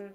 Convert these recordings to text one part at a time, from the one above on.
Thank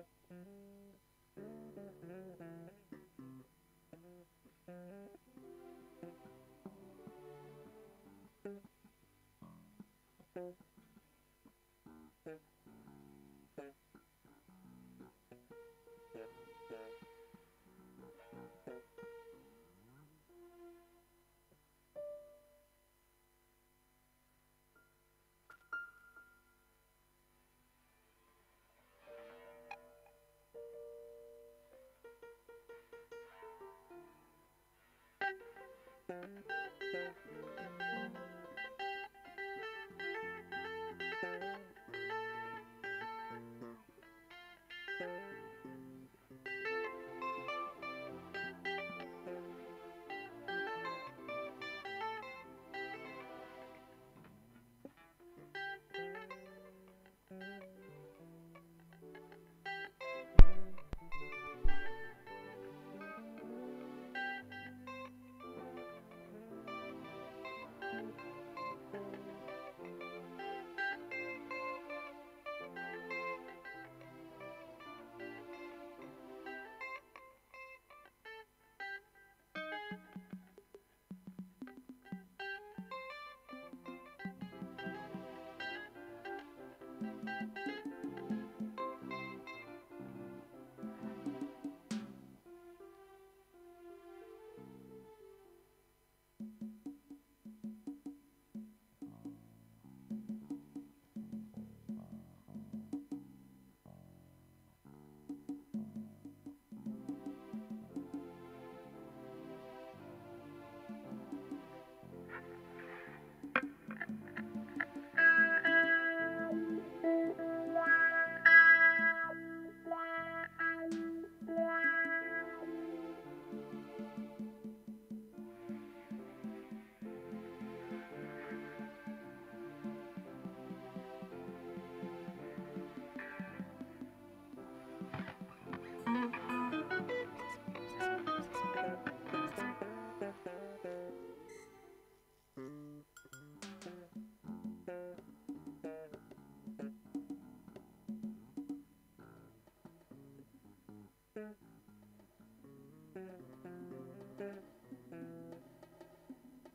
Thank you.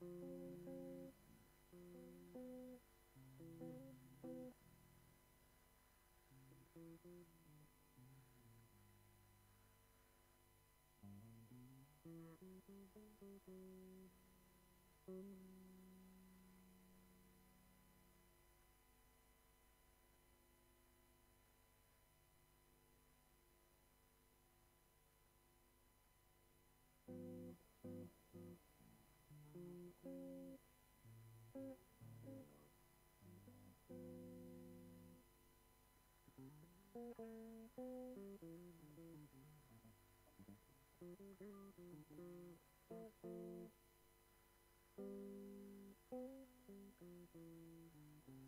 Check.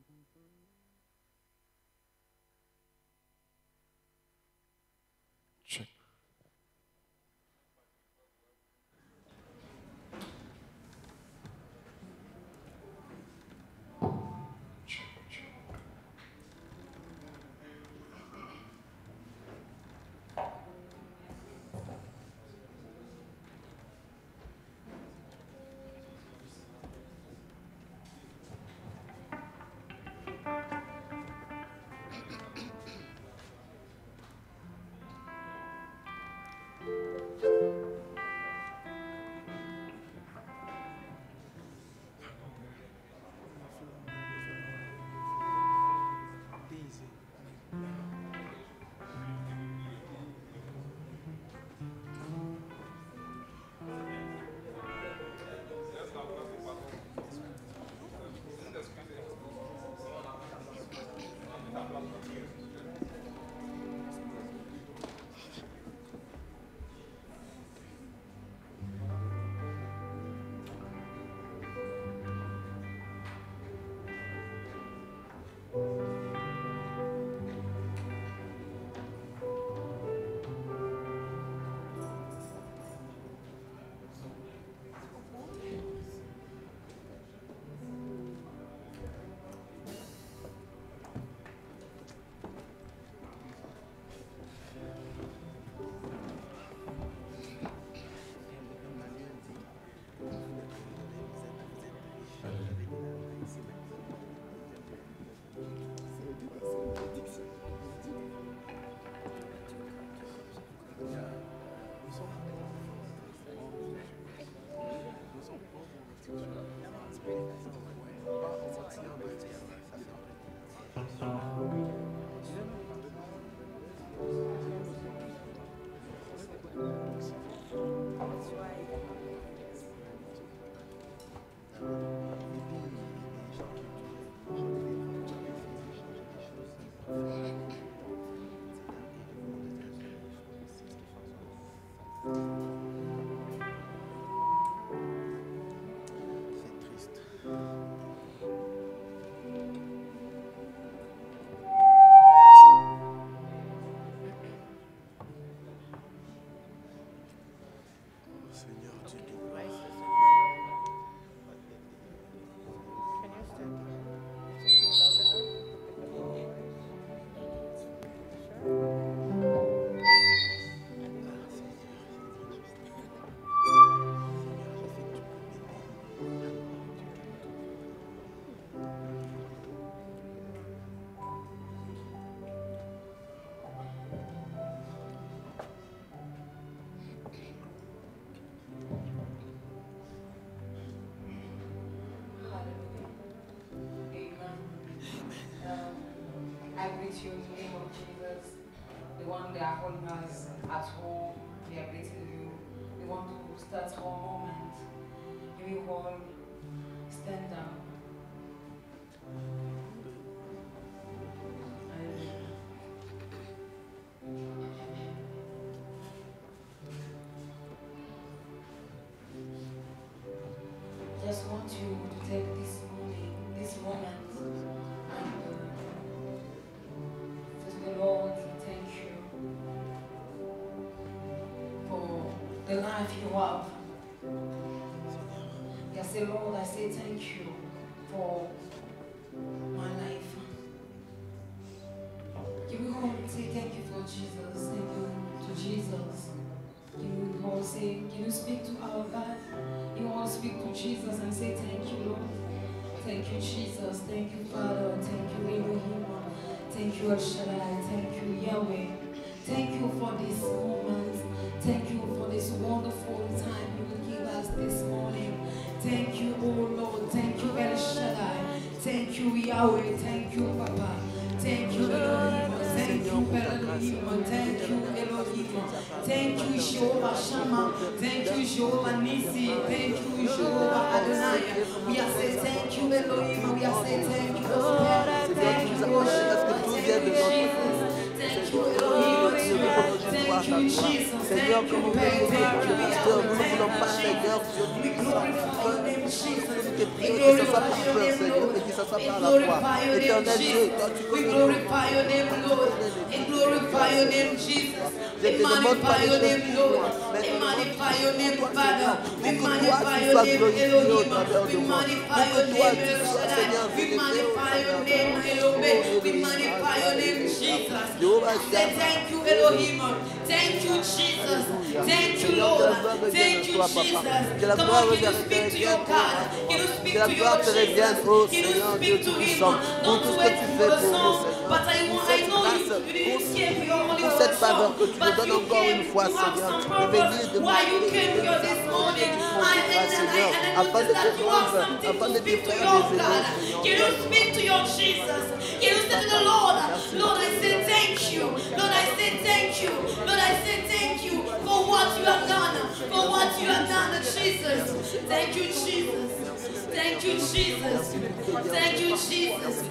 Check, check. Oh. To start moment. You all stand down. Hallelujah. Just want you to take this morning, this moment, and to the Lord, thank you for the life you have. Can you speak to our God? You all speak to Jesus and say thank you, Lord. Thank you, Jesus. Thank you, Father. Thank you, Elohim. Thank you, El Shaddai. Thank you, Yahweh. Thank you for this moment. Thank you for this wonderful time you will give us this morning. Thank you, oh Lord. Thank you, El Shaddai. Thank you, Yahweh. Thank you, Papa. Thank you, Elohim. Thank you, Elohim. Thank you, Elohim. Thank you, Jehovah Shammah. Thank you, Jehovah Nisi. Thank you, Jehovah Adonai. We are saying thank you, Elohim. We are saying thank you, Lord. Thank you, Jesus. Thank you, Elohim. Thank you, Jesus. Seigneur, you, nous voulons Thank you, pasteur, nous ne voulons pas. Seigneur, Dieu We glorify your name, Jesus. que We prier, que ça soit par peur, Seigneur, et que ça soit We par la foi. glorify your name, Éternel Dieu, toi tu Jesus. We connais nos glorify your name, Lord. We glorify your name, Jesus. Je We te demande pas your choses pour moi, mais We je demande your name, toi, We pour que toi, tu sois glorifié au travers de We moi. Que toi, tu sois. Seigneur, We élevé au travers de moi. We magnify your name. Jesus. Jehovah I say Shammah. thank you, Elohim. Thank you, Jesus. Thank you, Lord. que la gloire revienne Thank you, Jesus. Papa. Que la Come on, can you speak to your God? Can you speak to your Jesus? Can you speak to him? Tout-Puissant, pour Don't tout ce que wait for the song, but I, Pour pour- cette faveur que tu nous donnes encore une fois, Seigneur, some de venir, de tu Seigneur, afin de te rendre, afin de te faire des Seigneur. Can you speak to your Jesus? You say to the Lord, Lord, I thank you. Lord, I say thank you. Lord, I say thank you for what you have done. For what you have done, Jesus. Thank you, Jesus. Thank you, Jesus. Thank you, Jesus.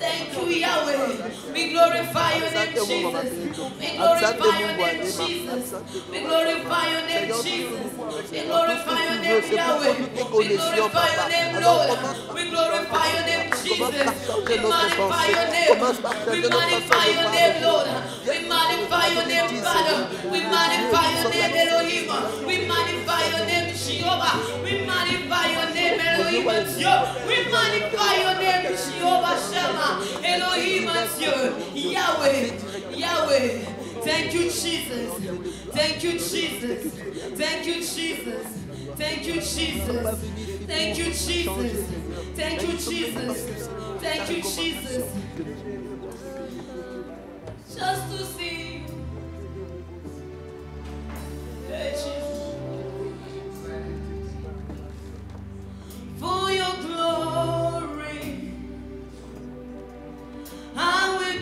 Thank you, Yahweh. We glorify your name, Jesus. We glorify your name, Jesus. We glorify your name, Jesus. We glorify your name, Yahweh. We glorify your name, Lord. We glorify your name, Jesus. We magnify your name. We magnify your name, Lord. We magnify your name, Father. We magnify your name, Elohim. We magnify your name, Jehovah. We magnify your name, Elohim, Dieu. We magnify your name, Jehovah Shammah. Elohim, Dieu. Yahweh. Yahweh. Thank you, Jesus. Thank you, Jesus. Thank you, Jesus. Thank you, Jesus. Thank you, Jesus. Thank you, Jesus. Thank you, Jesus. Just to see. Hey, Jesus.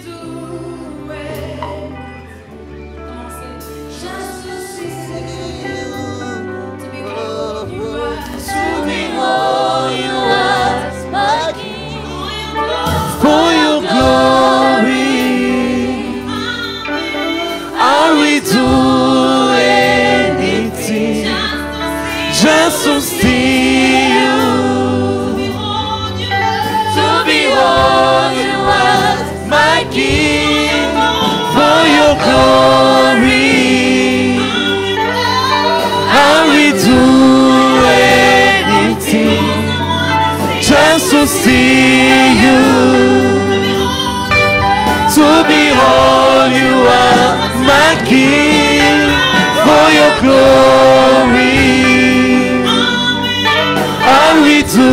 Do glory, are we do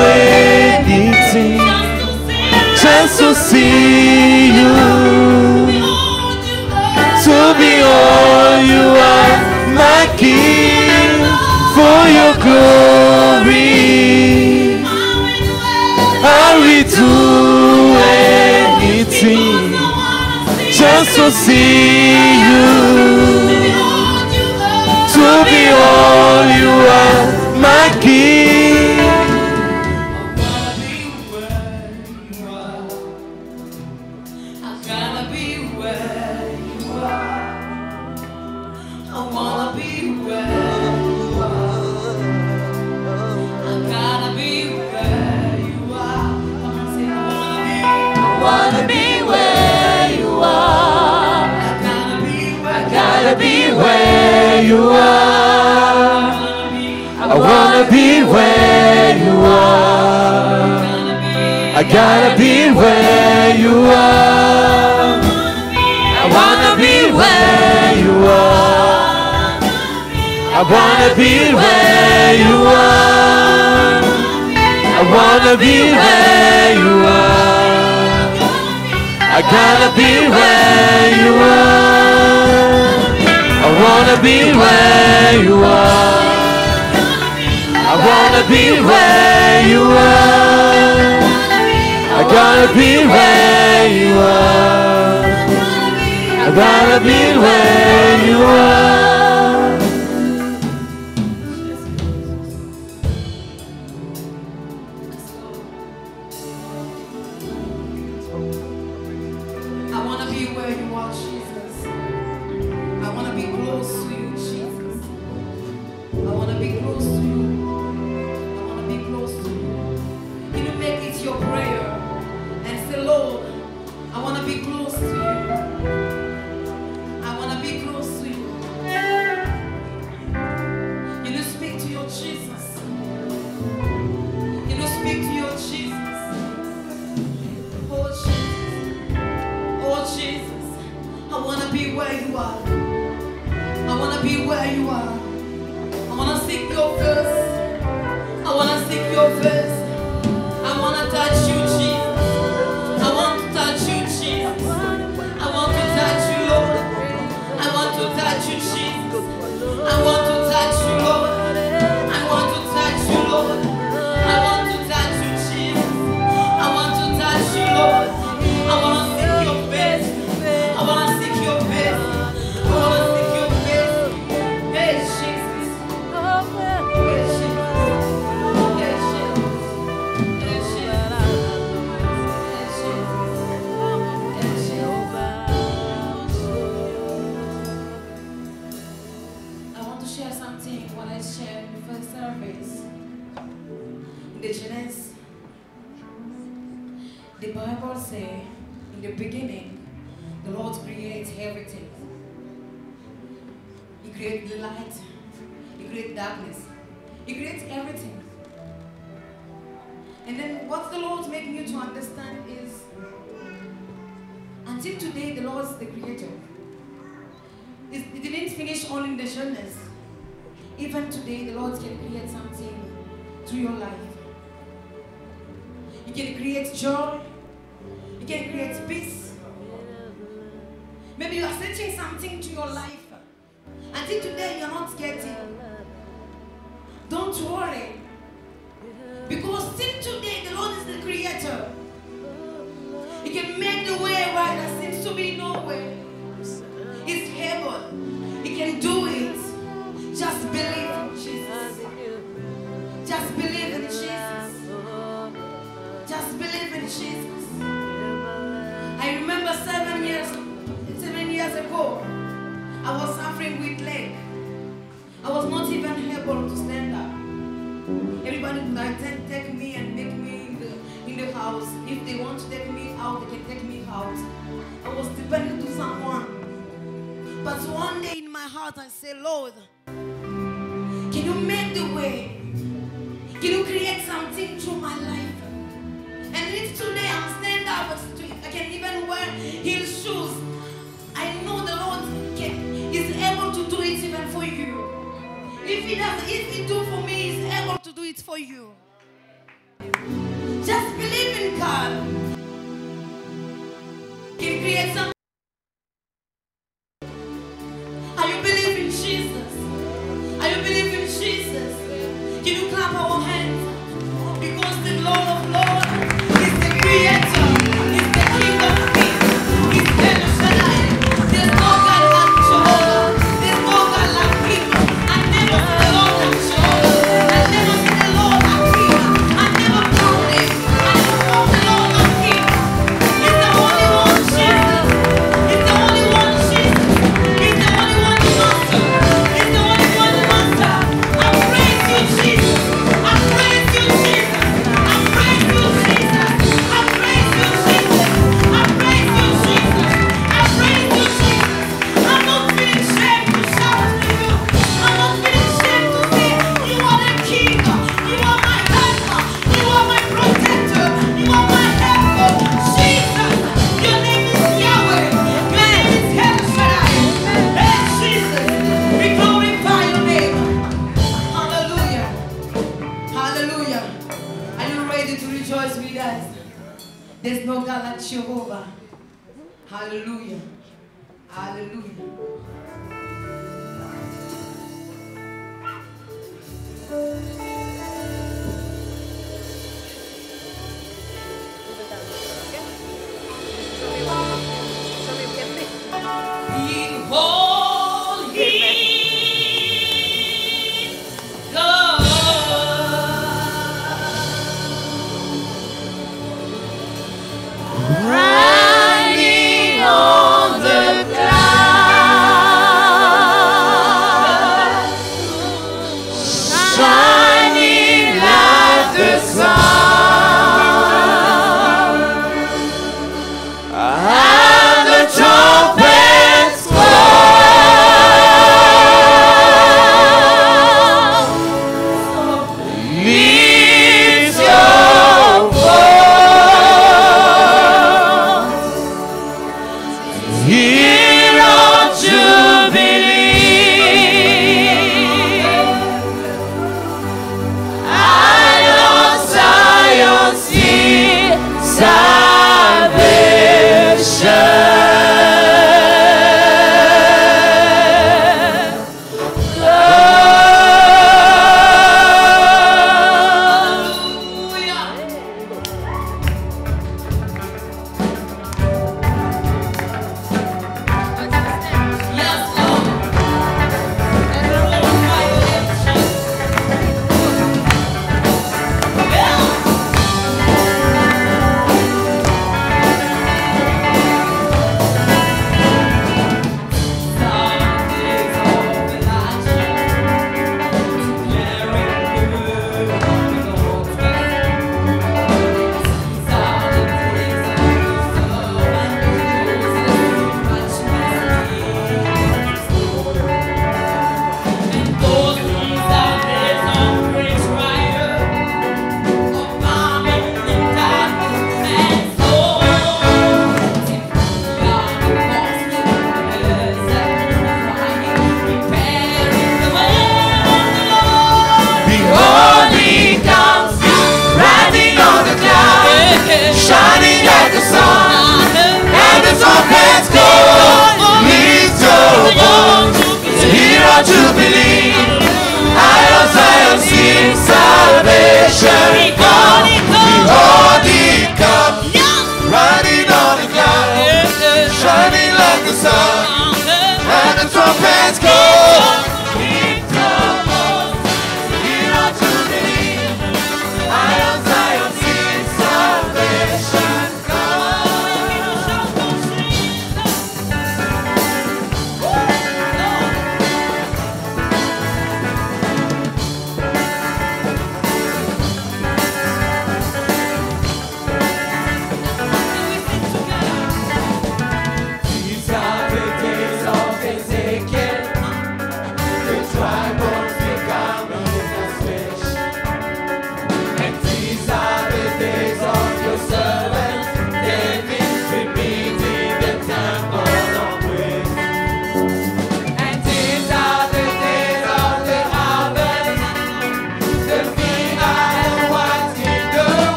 anything just to see you, to be all you are, my King, for your glory, are we do anything just to see you all you are, my gift. be where you are. I gotta be where you are. I wanna be where you are. I wanna be where you are. I wanna be where you are. I gotta be where you are. I wanna be where you are wanna be where you are. I gotta be where you are. I gotta be where you are.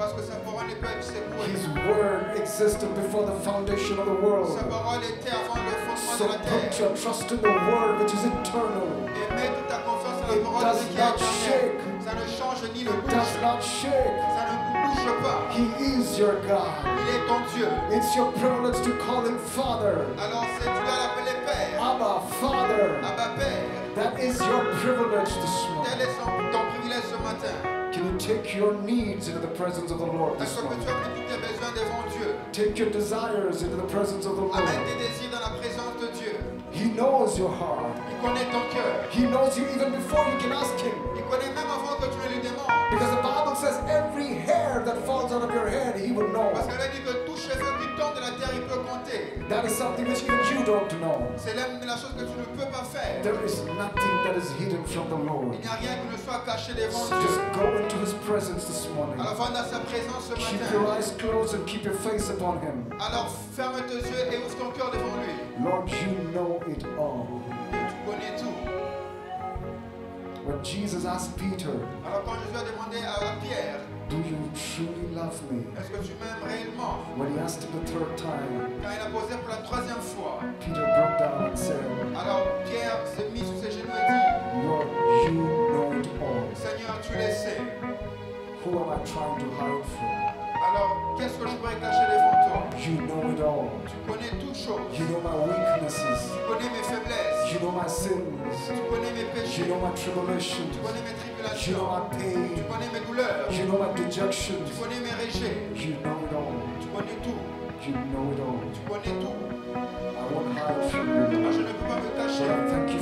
His word existed before the foundation of the world. Sa parole était avant le fondement So put your trust in the word which is eternal. Et mets toute ta confiance dans la It does de ce qui not shake. éternel. Ça ne change ni ne It does not shake. Ça ne bouge pas. He is your God. Il est ton Dieu. It's your privilege to call him Father. Alors c'est tu Père. Abba, Father. Abba Père. That is your privilege this morning. Est son- ton privilège ce matin. Can you take your needs into the presence of the Lord this Est-ce que tu morning? as mis tous tes besoins devant Dieu Take your desires into the presence of the Lord. tes désirs dans la présence de Dieu. He knows your heart. Il connaît ton cœur. He knows you even before you can ask him. Il connaît même avant que tu ne lui demandes. Because the Bible says every hair that falls out of your head, he will know. Parce qu'elle a dit que tout cheveu qui tombe de la terre, il peut compter. That is something which you don't know. C'est la, la chose que tu ne peux pas faire. There is nothing that is hidden from the Lord. Il n'y a rien qui ne soit caché devant just go into his presence this morning. Alors va dans sa présence ce Keep your eyes closed and keep your face upon him. Alors ferme tes yeux et ouvre ton cœur devant lui. Lord, you know it all. Tu connais tout. When Jesus asked Peter, Alors quand Jésus a demandé à Pierre, Do you truly love me? est-ce que tu m'aimes réellement When he asked him the third time, Quand il a posé pour la troisième fois, Peter broke down and said, alors Pierre s'est mis sur ses genoux et dit, Lord, you know it all. Seigneur, tu le sais. Who am I trying to hide from? Alors qu'est-ce que je pourrais cacher devant toi You know it all. Tu connais toutes choses. You know my weaknesses. Tu connais mes faiblesses. You know my sins. Tu connais mes You péchés. know my Tu tribulations. connais mes You tribulations. know my Tu pain. connais mes douleurs. You know my Tu dejections. connais mes rejets. You know it all. Tu connais tout. You know it all. Tu connais tout. I won't hide from you. Moi, je ne peux pas me cacher. Thank you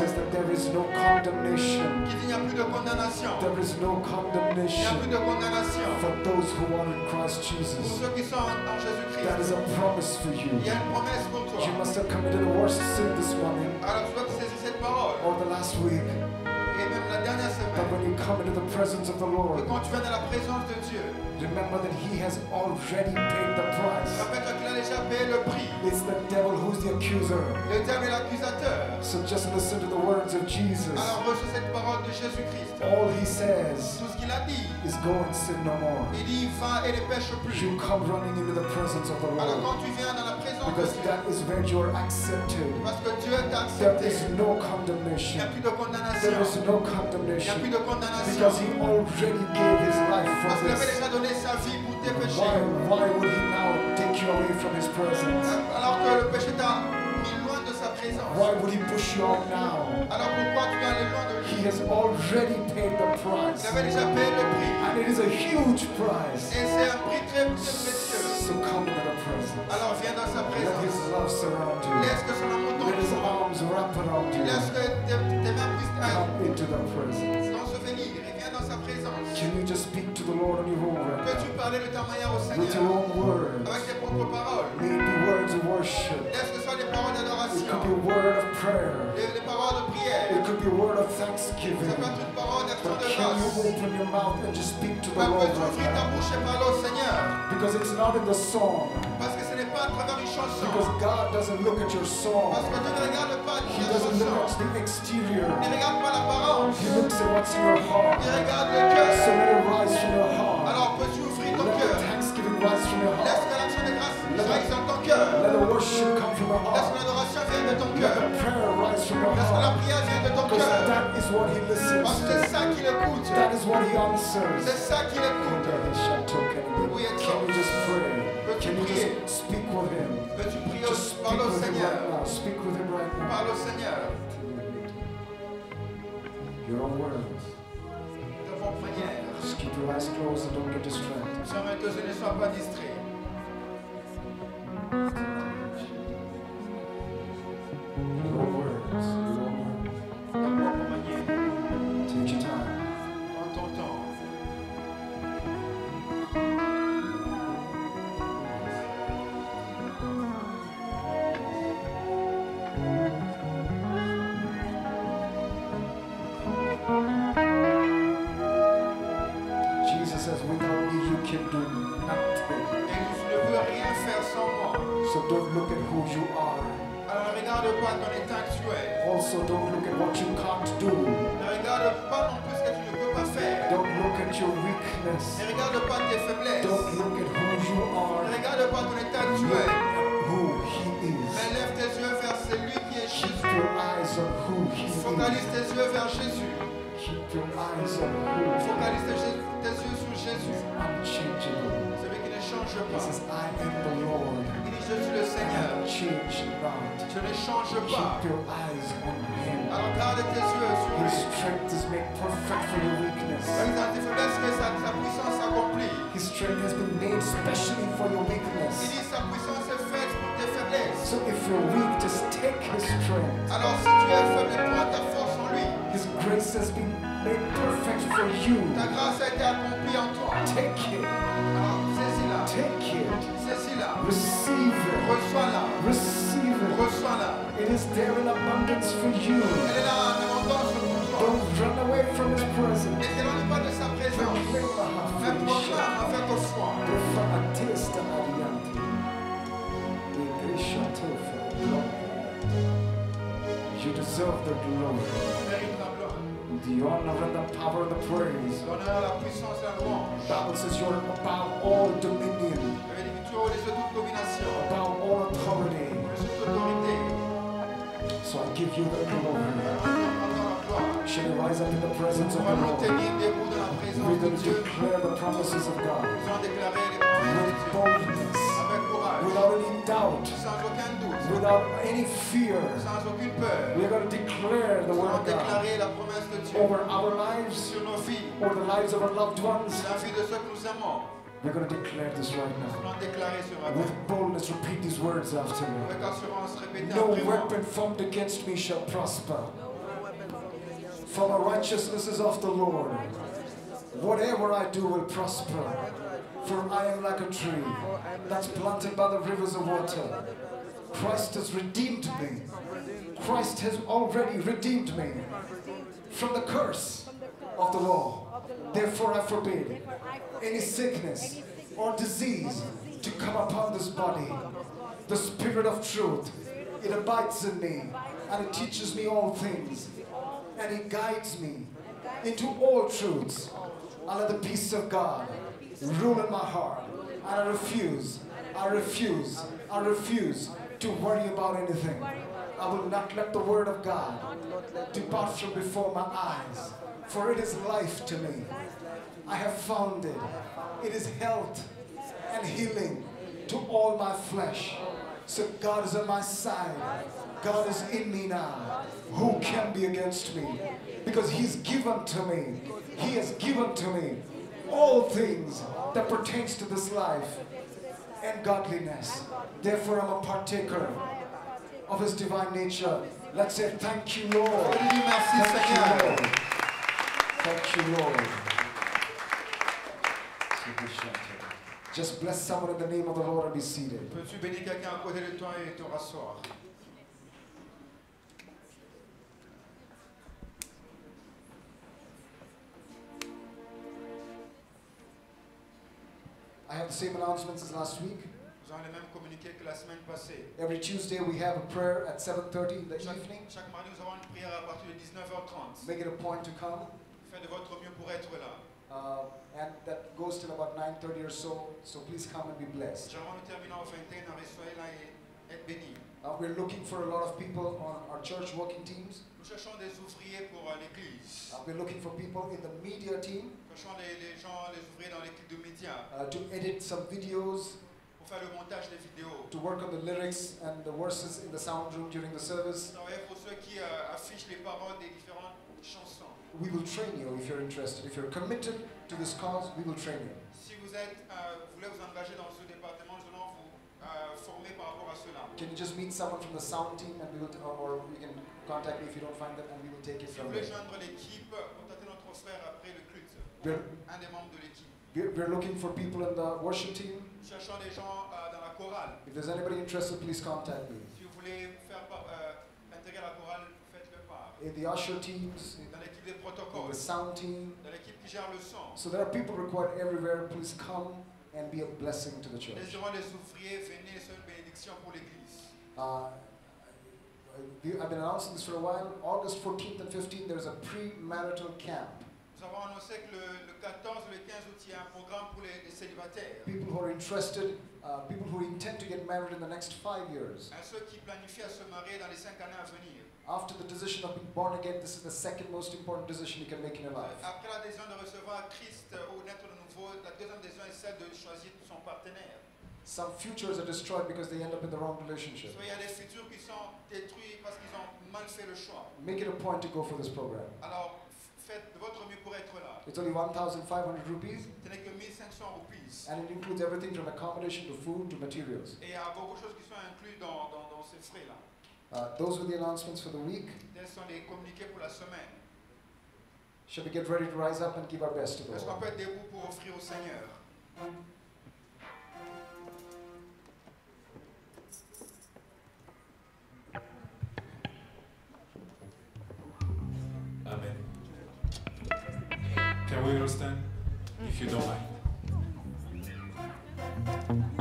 says that there is no condemnation. Qu'il n'y a plus de condamnation. There is no Il n'y a plus condemnation for those who are in Christ Jesus. ceux qui sont en en That is a promise for you. Il y a une promesse pour toi. You must have committed a worse sin this morning Alors tu dois te saisir cette parole. or the last week. Et même la dernière But semaine. when you come into the presence of the Et Lord, quand tu viens dans la présence de Dieu, remember that He has already paid the price. rappelle-toi qu'il a déjà payé le prix. It's the devil who's the accuser. Le diable est l'accusateur. So just listen to the words of Jesus. Alors reçois cette parole de Jésus-Christ. All He says Tout ce qu'il a dit, is go and sin no more. il dit va et ne pêche plus. You come running into the presence of the Alors Lord quand tu viens dans la présence de because Dieu, that is where you're accepted. parce que Dieu t'a There accepté, is no il n'y a condemnation. plus de There condamnation. is no A condemnation because He already gave His life for Parce qu'il avait this. donné sa vie pour tes Why, why would He now take you away from His presence? Alors que le péché t'a mis loin de sa présence. Why would He push you out now? Alors pourquoi tu loin de He has already paid the price. avait déjà payé le prix. And it is a huge price. Et un prix très, très. So come into the. Alors viens dans sa Let présence. His love surround you. Laisse que son amour Let His t'entoure. arms wrap around you. Laisse que tes, tes mains puissent Come into the presence. t'ensevelir et viens dans sa présence. Can you just speak to the parler de ta manière au Seigneur. With your own words. Avec tes propres paroles. It be words of worship. Laisse que ce soit des paroles d'adoration. It could be word of prayer. Des, paroles de prière. It could be word of thanksgiving. Ça peut être une parole d'action de grâce. Can you open your mouth and just speak to the Lord right ta bouche et parler au Seigneur. Because it's not in the song. Parce que ce n'est pas à travers une chanson. Because God doesn't look at your song. Parce que Dieu ne regarde pas He doesn't look at the exterior. Il ne regarde pas l'apparence. He looks at what's in your heart. Il regarde le cœur. So let it rise from your heart. Alors peux-tu rise from your Laisse heart. que l'action de grâce jaillisse dans ton cœur. Let the worship come from your Laisse que heart. l'adoration vienne de ton Let the prayer rise from your Laisse que la heart. prière vienne de ton Because cœur. that is what he listens Parce que c'est to. ça qu'il écoute. That is what he answers. C'est ça qu'il écoute. Can you just pray? Can you just speak with him? Prier Just speak parle au with him Seigneur. right now. Speak with him right now. Parle au Seigneur. Your own words. De votre manière. Just keep your eyes closed and don't get distracted. Ne sois pas distrait. Your words. Are. regarde pas ton état Look actuel. at who he is. Mais lève tes yeux vers celui qui est Keep Jésus. your eyes on who he Focalise is. tes yeux vers Jésus. Keep your eyes on who Focalise tes, yeux- tes yeux sur Jésus. unchangeable. Celui qui ne change He pas. says, I am the Lord. Il dit, je suis le Seigneur. Change not. Je ne change pas. Keep your eyes on him. Alors garde tes yeux sur His lui. strength is made perfect for your weakness. Même dans tes faiblesses, que sa, sa puissance s'accomplit. His strength has been made specially for your weakness. dit, sa puissance est faite pour tes faiblesses. So if you're weak, just take his strength. Alors si tu es faible, prends ta force en lui. His grace has been made perfect for you. Ta grâce a été accomplie en toi. Take it. Alors saisis-la. Take it. Saisis-la. Receive it. Reçois-la. Receive it. Reçois-la. It is there in abundance for you. Elle est là run away from his presence. Ne t'éloigne pas de sa présence. Mais proclame avec foi. Prefa atesta adiante. De grisha tofa glory. You deserve the glory, Tu mérites la gloire. the honor and the power and the praise. L'honneur, la puissance et la louange. Bible says you're above all dominion, La bénédiction au-dessus de toute domination. above all authority. Au-dessus de toute autorité. So I give you the glory. Prends la gloire. Shall we rise up in the presence of Nous the allons Lord? tenir debout dans la présence We're de going to Dieu. declare the promises of God Nous allons déclarer les promesses de with boldness, Avec courage. without any doubt, Sans aucun doute. without any fear. Sans aucune peur. We're going to declare the Nous word allons of God déclarer la promesse de Dieu. over our lives, Sur nos vies. over the lives of our loved ones. La vie de ceux que nous aimons. We're going to declare this right now. allons déclarer ce matin. With boldness, repeat these words after me. Avec assurance, répétez No weapon formed against me shall prosper. For the righteousness is of the Lord. Whatever I do will prosper. For I am like a tree that's planted by the rivers of water. Christ has redeemed me. Christ has already redeemed me from the curse of the law. Therefore, I forbid any sickness or disease to come upon this body. The Spirit of truth, it abides in me and it teaches me all things and He guides me into all truths. I let the peace of God rule in my heart and I refuse, I refuse, I refuse to worry about anything. I will not let the word of God depart from before my eyes, for it is life to me. I have found it. It is health and healing to all my flesh. So God is on my side. God is in me now. Who can be against me? Because He's given to me. He has given to me all things that pertains to this life and godliness. Therefore, I'm a partaker of His divine nature. Let's say thank you, Lord. Thank you, Lord. Thank you, Lord. Just bless someone in the name of the Lord and be seated. Peux-tu bénir quelqu'un à côté de toi et te rasseoir I have the same announcements as last week. Nous avons les mêmes communiqués que la semaine passée. Every Tuesday we have a prayer at 7:30 in the Chaque, evening. chaque mardi, nous avons une prière à partir de 19h30. Make it a point to come. Faites de votre mieux pour être là. Uh, and that goes till about 9:30 or so. So please come and be blessed. Généralement, nous terminons au 21 h soyez là et être bénis. Uh, we're looking for a lot of people on our church working teams. Nous cherchons des ouvriers pour euh, l'église. Uh, we're looking for people in the media team Les, les gens, les ouvriers dans l'équipe de médias uh, to edit some videos, pour faire le montage des vidéos. to work on the lyrics and the verses in the sound room during the service. Travailler pour ceux qui euh, affichent les paroles des différentes chansons. We will train you if you're interested. If you're committed to this cause, we will train you. Si vous êtes, euh, vous voulez vous engager dans ce département, nous allons vous euh, former par rapport à cela. Can you just meet someone from the sound team and we will, or you can contact me if you don't find them and we will take it Si from vous voulez there. joindre l'équipe, contactez notre frère après le culte, We're, un des membres de l'équipe. we're, we're looking for people in the worship team. Nous cherchons des gens euh, dans la chorale. If there's anybody interested, please contact me. Si vous voulez faire euh, intégrer la chorale, faites-le. In the usher teams, in Dans l'équipe des in the sound team. dans l'équipe qui gère le son. So there are people required everywhere. Please come and be a blessing to the church. Les ouvriers, venez, soyez une bénédiction pour l'église. Uh, I've been announcing this for a while. August 14th and 15th, there's a pre-marital camp. Nous avons annoncé que le, le 14 et le 15 août, il y a un programme pour les, les célibataires. People who are interested, uh, people who intend to get married in the next five years. À ceux qui planifient à se marier dans les 5 années à venir. After the decision of being born again, this is the second most important decision you can make in your life. Après la décision de recevoir Christ euh, ou naître de nouveau, la deuxième décision est celle de choisir son partenaire. Some futures are destroyed because they end up in the wrong relationship. Il y a des futurs qui sont détruits parce qu'ils ont mal fait le choix. Make it a point to go for this program. Alors, faites de votre mieux pour être là. It's only 1,500 rupees, Ce n'est que 1500 roupies. and it includes everything from accommodation to food to materials. Et il y a beaucoup de choses qui sont incluses dans, dans, dans ces frais-là. Uh, those were the announcements for the week. Tels sont les communiqués pour la semaine. Shall we get ready to rise up and give our best to the Est-ce qu'on Lord? peut être debout pour offrir au Seigneur? We all stand? If you don't mind.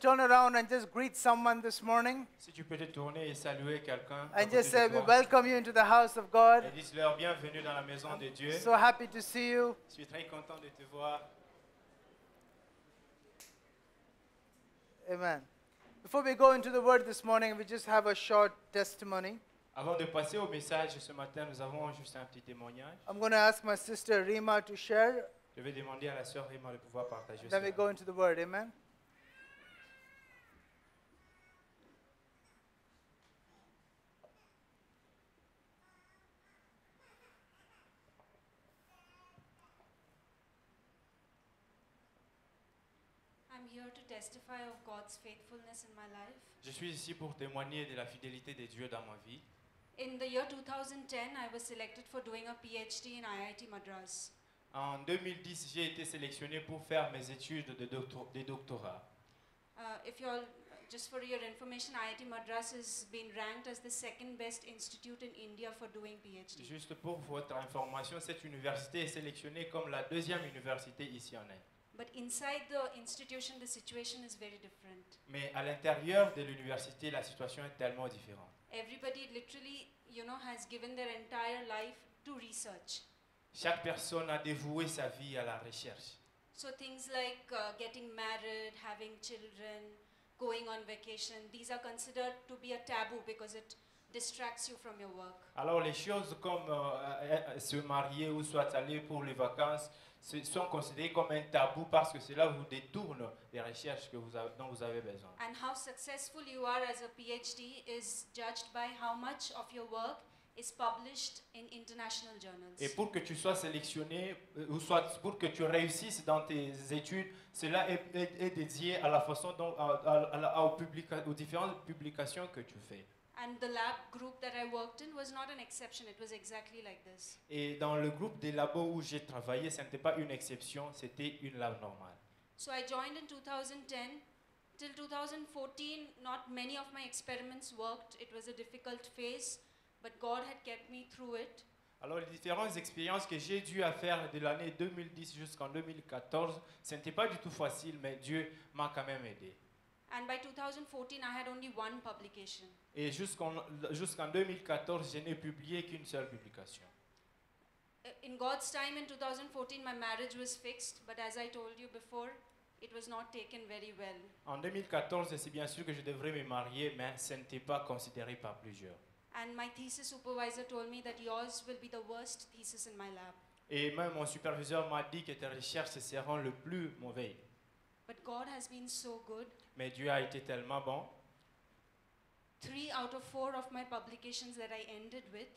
Just turn around and just greet someone this morning Si tu peux te tourner et saluer quelqu'un and just say, We welcome you into the house of God. et dis-leur bienvenue dans la maison de Dieu. So happy to see you. Je suis très content de te voir. Amen. Before we go into the word this morning, we just have a short testimony. Avant de passer au message ce matin, nous avons juste un petit témoignage. I'm going to ask my sister Rima to share, Je vais demander à la sœur Rima de pouvoir partager then we go into the word. Amen. Testify of God's faithfulness in my life? Je suis ici pour témoigner de la fidélité de Dieu dans ma vie. In the year 2010, I was selected for doing a PhD in IIT Madras. En 2010, j'ai été sélectionné pour faire mes études de, doctor- de doctorat. Uh, if you're, just for your information, IIT Madras has been ranked as the second best institute in India for doing PhD. Juste pour votre information, cette université est sélectionnée comme la deuxième université ici en Inde. But inside the institution, the situation is very different. Mais à l'intérieur de l'université, la situation est tellement différente. Everybody literally, you know, has given their entire life to research. Chaque personne a dévoué sa vie à la recherche. So things like uh, getting married, having children, going on vacation, these are considered to be a taboo because it distracts you from your work. Alors les choses comme euh, euh, euh, se marier ou soit aller pour les vacances ce- sont considérées comme un tabou parce que cela vous détourne des recherches que vous avez- dont vous avez besoin. And how successful you are as a PhD is judged by how much of your work is published in international journals. Et pour que tu sois sélectionné, euh, ou soit pour que tu réussisses dans tes études, cela est, est- est dédié à la façon dont, à, à- aux différentes publications que tu fais. And the lab group that I worked in was not an exception, it was exactly like this. Et dans le groupe des labos où j'ai travaillé, ce n'était pas une exception, c'était une lab normale. So I joined in 2010. Till 2014, not many of my experiments worked. It was a difficult phase, but God had kept me through it. Alors les différentes expériences que j'ai dû à faire de l'année 2010 jusqu'en 2014, ce n'était pas du tout facile, mais Dieu m'a quand même aidé. And by 2014, I had only one publication. Et jusqu'en jusqu'en 2014, je n'ai publié qu'une seule publication. Uh, In God's time, in 2014, my marriage was fixed, but as I told you before, it was not taken very well. En 2014, c'est bien sûr que je devrais me marier, mais ce n'était pas considéré par plusieurs. And my thesis supervisor told me that yours will be the worst thesis in my lab. Et même mon superviseur m'a dit que tes recherches seront le plus mauvais. But God has been so good. Mais Dieu a été tellement bon. Three out of four of my publications that I ended with,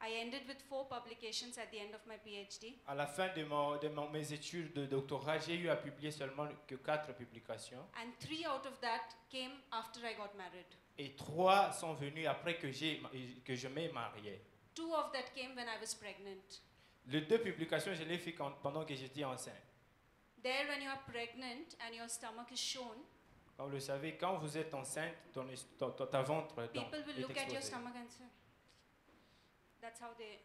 I ended with four publications at the end of my PhD. À la fin de, mon- de mon- mes études de doctorat, j'ai eu à publier seulement que quatre publications. And three out of that came after I got married. Et trois sont venus après que, j'ai, que je m'ai marié. Two of that came when I was pregnant. Les deux publications, je les quand- pendant que j'étais enceinte. There, when you are pregnant and your stomach is shown, Comme vous le savez, quand vous êtes enceinte, ton, est- ton- ton- ta ventre donc, people will est look at your stomach and say, that's how they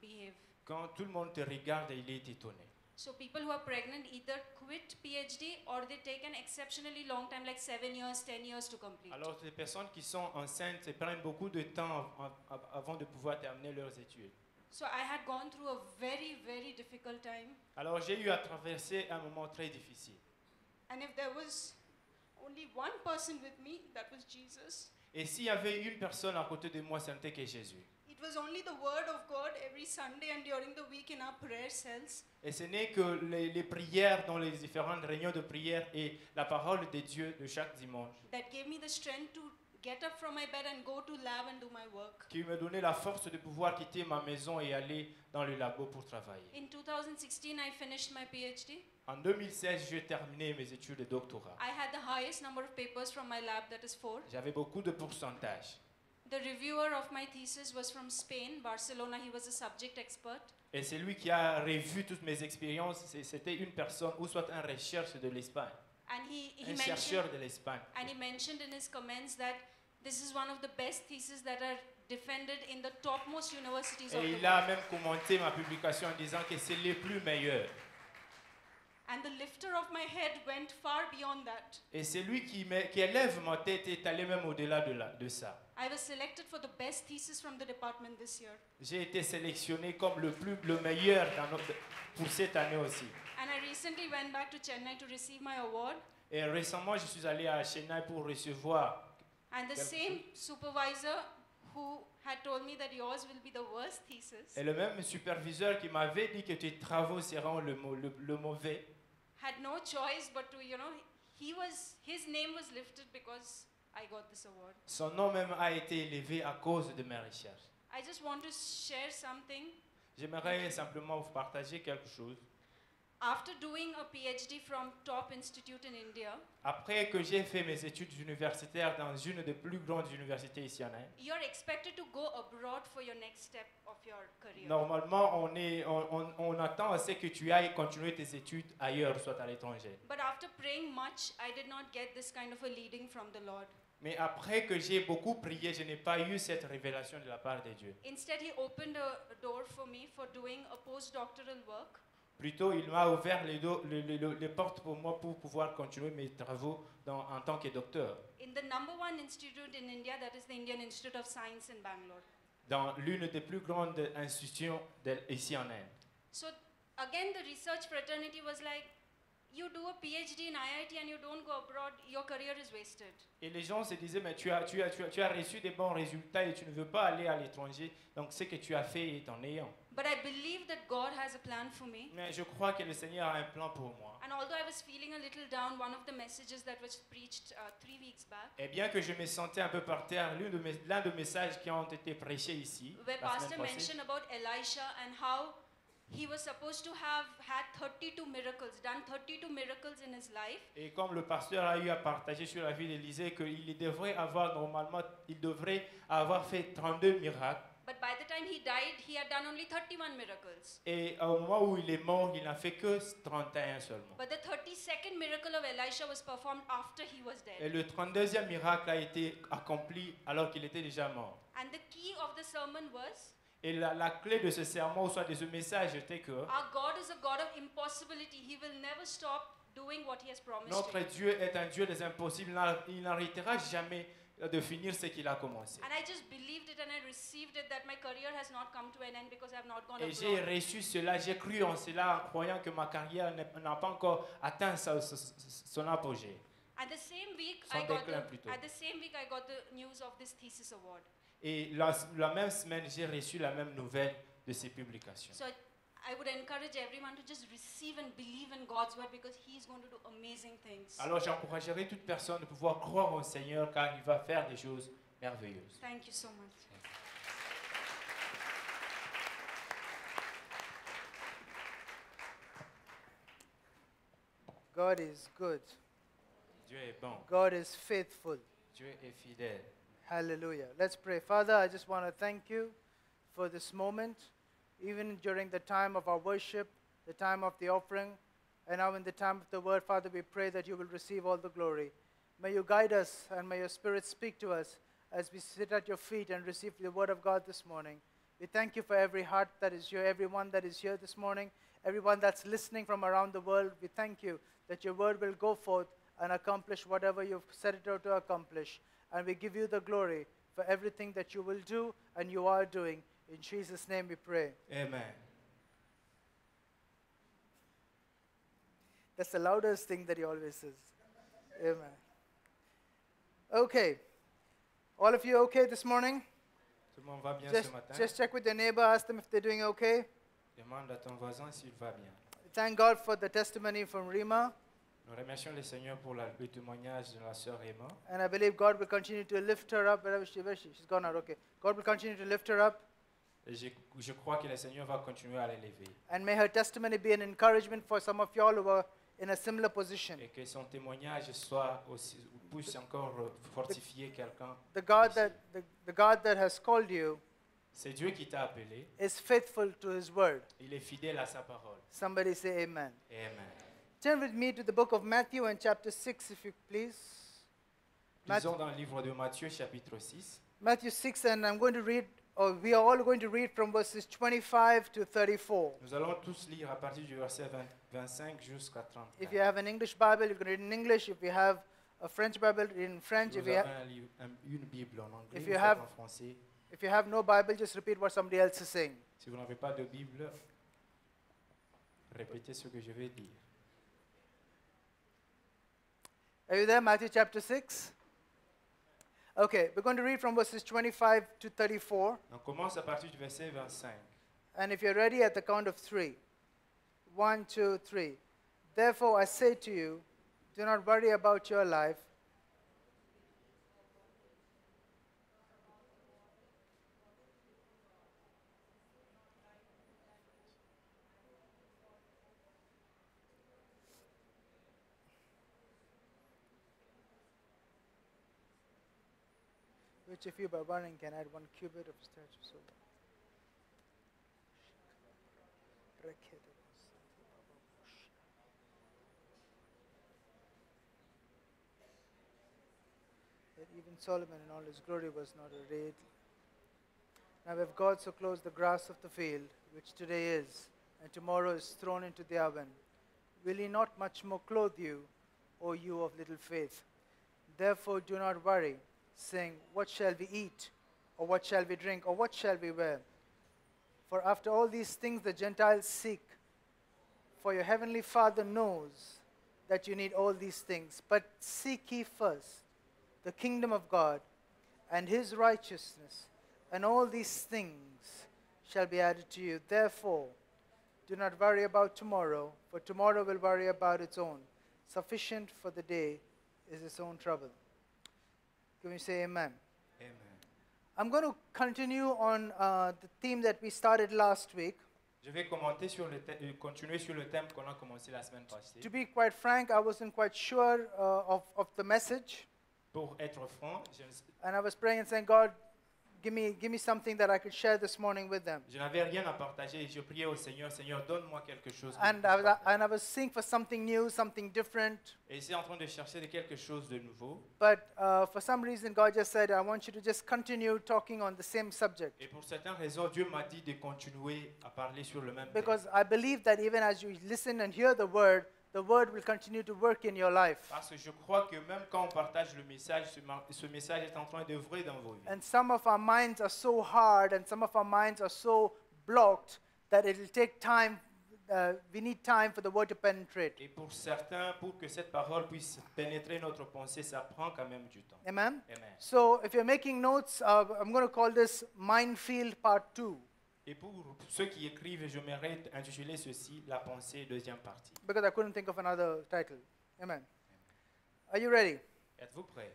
behave. Quand tout le monde te regarde, il est étonné. So people who are pregnant either quit PhD or they take an exceptionally long time, like seven years, ten years to complete. Alors, les personnes qui sont enceintes prennent beaucoup de temps av- av- avant de pouvoir terminer leurs études. So I had gone through a very, very difficult time. Alors, j'ai eu à traverser un moment très difficile. And if there was only one person with me, that was Jesus. Et s'il y avait une personne à côté de moi, ce n'était que Jésus. It was only the word of God every Sunday and during the week in our prayer cells. Et ce n'est que les, les prières dans les différentes réunions de prière et la parole de Dieu de chaque dimanche that gave me the strength to get up from my bed and go to lab and do my work. qui me donnait la force de pouvoir quitter ma maison et aller dans le labo pour travailler. In 2016, I finished my PhD. En 2016, j'ai terminé mes études de doctorat. I had the highest number of papers from my lab, that is four. J'avais beaucoup de pourcentages. The reviewer of my thesis was from Spain, Barcelona. He was a subject expert. Et celui qui a revu toutes mes expériences, c'est- c'était une personne ou soit un recherche de l'Espagne, And he, he un chercheur de l'Espagne. and he mentioned in his comments that this is one of the best theses that are defended in the topmost universities of Et the il a world. même commenté ma publication en disant que c'est les plus meilleurs. And the lifter of my head went far beyond that. Et c'est lui qui, met- qui élève ma tête est allé même au-delà de, la- de ça. I was selected for the best thesis from the department this year. J'ai été sélectionné comme le, plus, le meilleur dans notre- pour cette année aussi. And I recently went back to Chennai to receive my award. Et récemment, je suis allé à Chennai pour recevoir. And the same supervisor who had told me that yours will be the worst thesis Et le même superviseur qui m'avait dit que tes travaux seront le, mau- le- le mauvais, had no choice but to, you know, he was, his name was lifted because I got this award. son nom même a été élevé à cause de mes recherches. I just want to share something. J'aimerais simplement vous partager quelque chose. After doing a PhD from top institute in India, Après que j'ai fait mes études universitaires dans une des plus grandes universités ici en Inde, you're expected to go abroad for your next step of your career. normalement, on, est, on, on- on attend à ce que tu ailles continuer tes études ailleurs, soit à l'étranger. But after praying much, I did not get this kind of a leading from the Lord. Mais après que j'ai beaucoup prié, je n'ai pas eu cette révélation de la part de Dieu. Instead, He opened a a door for me for doing a postdoctoral work. Plutôt, il m'a ouvert les, do- les- les- les portes pour moi pour pouvoir continuer mes travaux dans- en tant que docteur in the number one institute in India, that is the Indian Institute of Science in Bangalore. dans l'une des plus grandes institutions de- ici en Inde. So again, the research fraternity was like, you do a PhD in IIT and you don't go abroad, your career is wasted. Et les gens se disaient, mais tu as, tu, as, tu, as, tu as reçu des bons résultats et tu ne veux pas aller à l'étranger, donc ce que tu as fait est en ayant. But I believe that God has a plan for me. Mais je crois que le Seigneur a un plan pour moi. And although I was feeling a little down, one of the messages that was preached uh, three weeks back, Et bien que je me sentais un peu par terre, l'un de mes, l'un des messages qui ont été prêchés ici, where la Pastor passée, mentioned about Elisha and how he was supposed to have had 32 miracles, done 32 miracles in his life, Et comme le pasteur a eu à partager sur la vie d'Élisée, qu'il devrait avoir normalement, il devrait avoir fait 32 miracles. But by the time he died, he had done only 31 miracles. Et au moment où il est mort, il n'a fait que 31 seulement. But the 32nd miracle of Elisha was performed after he was Et dead. le 32e miracle a été accompli alors qu'il était déjà mort. And the key of the sermon was? Et la, la clé de ce sermon, ou soit de ce message, était que our God is a God of impossibility. He will never stop doing what he has promised. notre. Dieu est un Dieu des impossibles. Il n'arrêtera jamais de finir ce qu'il a commencé. And I just believed it and I received it that my career has not come to an end because I have not gone Et j'ai abroad. reçu cela, j'ai cru en cela en croyant que ma carrière n'est- n'a pas encore atteint sa- sa- sa- son apogée. And the same week, Son I got déclin the, plutôt. at the same week, I got the news of this thesis award. Et la, la même semaine, j'ai reçu la même nouvelle de ces publications. So I, I would encourage everyone to just receive and believe in God's word because He's going to do amazing things. Alors j'encouragerai toute personne de pouvoir croire au Seigneur car il va faire des choses merveilleuses. Thank you so much. God is good. Dieu est bon, God is faithful. Dieu est fidèle. Hallelujah. Let's pray. Father, I just want to thank you for this moment, even during the time of our worship, the time of the offering, and now in the time of the word. Father, we pray that you will receive all the glory. May you guide us and may your spirit speak to us as we sit at your feet and receive the word of God this morning. We thank you for every heart that is here, everyone that is here this morning, everyone that's listening from around the world. We thank you that your word will go forth and accomplish whatever you've set it out to accomplish. And we give you the glory for everything that you will do and you are doing. In Jesus' name we pray. Amen. That's the loudest thing that he always says. Amen. Okay. All of you okay this morning? Tout le monde va bien Just, ce matin? just check with your neighbor, ask them if they're doing okay. Demande à ton voisin s'il va bien. Thank God for the testimony from Rima, Nous remercions le Seigneur pour le témoignage de la sœur Emma. and I believe God will continue to lift her up. Wherever she, where is she? She's gone out. Okay. God will continue to lift her up, Et je, je crois que le Seigneur va continuer à l'élever. and may her testimony be an encouragement for some of y'all who are in a similar position. Et que son témoignage soit aussi, puisse encore fortifier quelqu'un. The God that the, the God that has called you C'est Dieu qui t'a appelé. is faithful to His word. Il est fidèle à sa parole. Somebody say Amen. Amen. Turn with me to the book of Matthew and chapter 6, if you please. Matt- Lisons dans le livre de Matthieu chapitre 6. Matthew 6, and I'm going to read, or we are all going to read from verses 25 to 34. Nous allons tous lire à partir du verset 20 25 jusqu'à 30. If you have an English Bible, you can read in English. If you have a French Bible, read in French. Si If vous you, avez ha- un livre- un- une Bible en anglais, If une you autre have- en français. if you have no Bible, just repeat what somebody else is saying. Si vous n'avez pas de Bible, répétez ce que je vais dire. Are you there? Matthew chapter 6? Okay, we're going to read from verses 25 to 34. On commence à partir du verset 25. And if you're ready at the count of three one, two, three. Therefore, I say to you, do not worry about your life. Which, if you by running can add one cubit of stature, so That even Solomon in all his glory was not arrayed. Now, if God so clothes the grass of the field, which today is, and tomorrow is thrown into the oven, will he not much more clothe you, O you of little faith? Therefore, do not worry, saying, What shall we eat? Or what shall we drink? Or what shall we wear? For after all these things the Gentiles seek. For your heavenly Father knows that you need all these things. But seek ye first the kingdom of God and his righteousness, and all these things shall be added to you. Therefore, do not worry about tomorrow, for tomorrow will worry about its own. Sufficient for the day is its own trouble. Can we say amen? Amen. I'm going to continue on uh, the theme that we started last week. Je vais commenter sur le euh, continuer sur le thème qu'on a commencé la semaine passée. To be quite frank, I wasn't quite sure uh, of, of the message. Pour être franc, je, ne And I was praying and saying, God, give me, give me something that I could share this morning with them. je n'avais rien à partager et je priais au Seigneur, Seigneur, donne-moi quelque chose. And I, was, partager. and I was seeing for something new, something different. Et c'est en train de chercher de quelque chose de nouveau. But uh, for some reason, God just said, I want you to just continue talking on the same subject. Et pour certaines raisons, Dieu m'a dit de continuer à parler sur le même thème. Because I believe that even as you listen and hear the word, the word will continue to work in your life. Parce que je crois que même quand on partage le message, ce, message est en train d'œuvrer dans vos vies. And some of our minds are so hard and some of our minds are so blocked that it will take time. Uh, we need time for the word to penetrate. Et pour certains, pour que cette parole puisse pénétrer notre pensée, ça prend quand même du temps. Amen? Amen. So if you're making notes, uh, I'm going to call this Mindfield Part 2 Et pour ceux qui écrivent, je mérite intituler ceci La pensée, deuxième partie. because I couldn't think of another title. Amen. Are you ready? Êtes-vous prêts?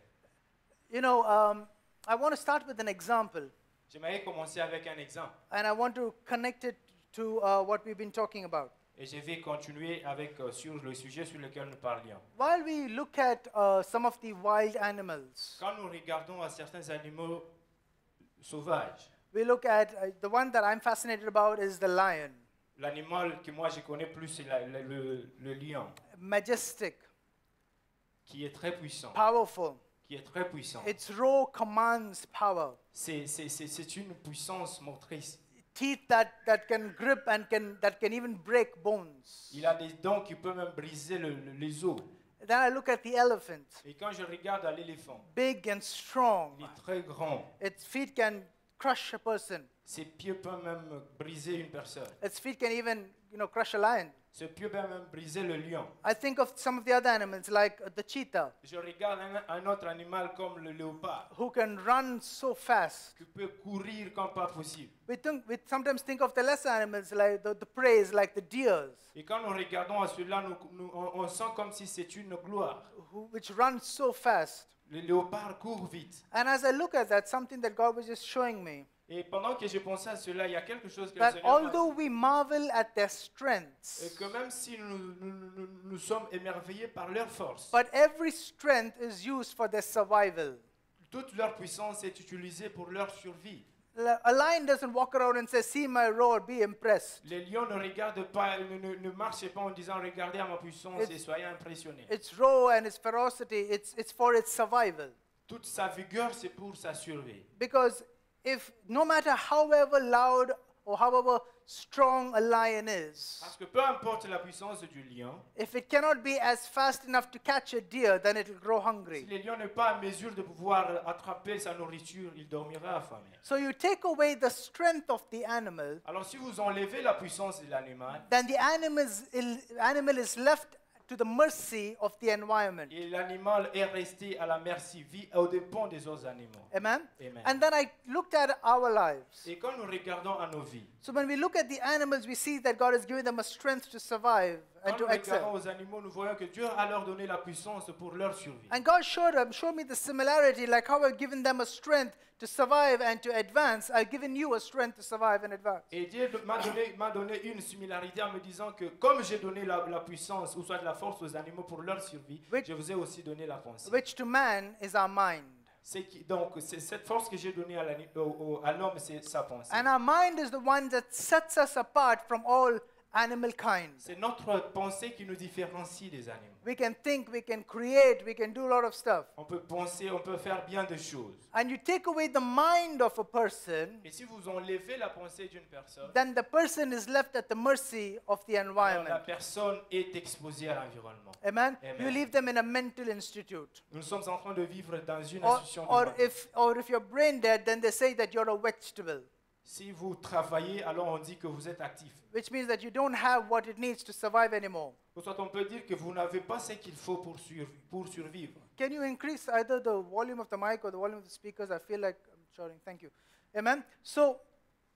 You know, um, I want to start with an example J'aimerais commencer avec un exemple. and I want to connect it to uh, what we've been talking about. Et je vais continuer avec, euh, sur le sujet sur lequel nous parlions. While we look at uh, some of the wild animals, Quand nous regardons à certains animaux sauvages, we look at uh, the one that I'm fascinated about is the lion, l'animal que moi je connais plus, c'est la- le, le- le lion, majestic, qui est très puissant. powerful. Qui est très puissant. Its roar commands power. C'est c'est- c'est- c'est une puissance motrice. Teeth that, that can grip and can, that can even break bones. Il a des dents qui peuvent même briser le- le- les os. Then I look at the elephant, Et quand je regarde à l'éléphant, big and strong. il est très grand. Its feet can crush a person. Ses pieds peuvent même briser une personne. Its feet can even, you know, crush a lion. Ses pieds peuvent même briser le lion. I think of some of the other animals like the cheetah, Je regarde un, un autre animal comme le léopard, who can run so fast. qui peut courir comme pas possible. We, think, we sometimes think of the lesser animals like the, the prey, like the deers, Et quand nous regardons à cela, nous, nous- on, on sent comme si c'est une gloire. who, which run so fast. Le léopard court vite. And as I look at that, something that God was just showing me Et pendant que je pensais à cela, il y a quelque chose que le Seigneur although we marvel at their Et strengths, que même si nous, nous- nous- nous sommes émerveillés par leur force, but every strength is used for their survival. toute leur puissance est utilisée pour leur survie. A lion doesn't walk around and say, See my roar, be impressed. Les lions ne regardent pas, ne, ne, ne marchez pas en disant regardez à ma puissance It's- et soyez impressionnés. Its roar and its ferocity, it's, it's for its survival. Toute sa vigueur, c'est pour sa survie. Because if no matter however loud or however strong a lion is, Parce que peu importe la puissance du lion, if it cannot be as fast enough to catch a deer, then it will grow si hungry. le lion n'est pas en mesure de pouvoir attraper sa nourriture, il dormira affamé. So you take away the strength of the animal, Alors si vous enlevez la puissance de l'animal, then the animal is, animal is left to the mercy of the environment. et l'animal est resté à la merci, vit dépens des autres animaux. Amen? Amen. And then I looked at our lives. Et quand nous regardons à nos vies, So when we look at the animals, we see that God has given them a strength to survive and to excel. aux animaux, nous voyons que Dieu a leur donné la puissance pour leur survie. And God showed them, showed me the similarity, like how I've given them a strength to survive and to advance. I've given you a strength to survive and advance. Et Dieu m'a donné, m'a donné une similarité en me disant que comme j'ai donné la, la puissance ou soit de la force aux animaux pour leur survie, Which- je vous ai aussi donné la pensée. Which to man is our mind. C'est qui- donc c'est cette force que j'ai donnée à, l'ani- au- au- à l'homme, c'est sa pensée. And our mind is the one that sets us apart from all animal kind. C'est notre pensée qui nous différencie des animaux. We can think, we can create, we can do a lot of stuff. On peut penser, on peut faire bien des choses. And you take away the mind of a person, Et si vous enlevez la pensée d'une personne, then the person is left at the mercy of the alors la environment. personne est exposée à l'environnement. Amen? Amen. You leave them in a mental institute. Nous sommes en train de vivre dans une Or, institution or if or if you're brain dead, then they say that you're a vegetable, Si vous travaillez, alors on dit que vous êtes actif. which means that you don't have what it needs to survive anymore. Ou soit on peut dire que vous n'avez pas ce qu'il faut pour, pour survivre. Can you increase either the volume of the mic or the volume of the speakers? I feel like I'm shouting. Thank you. Amen. So,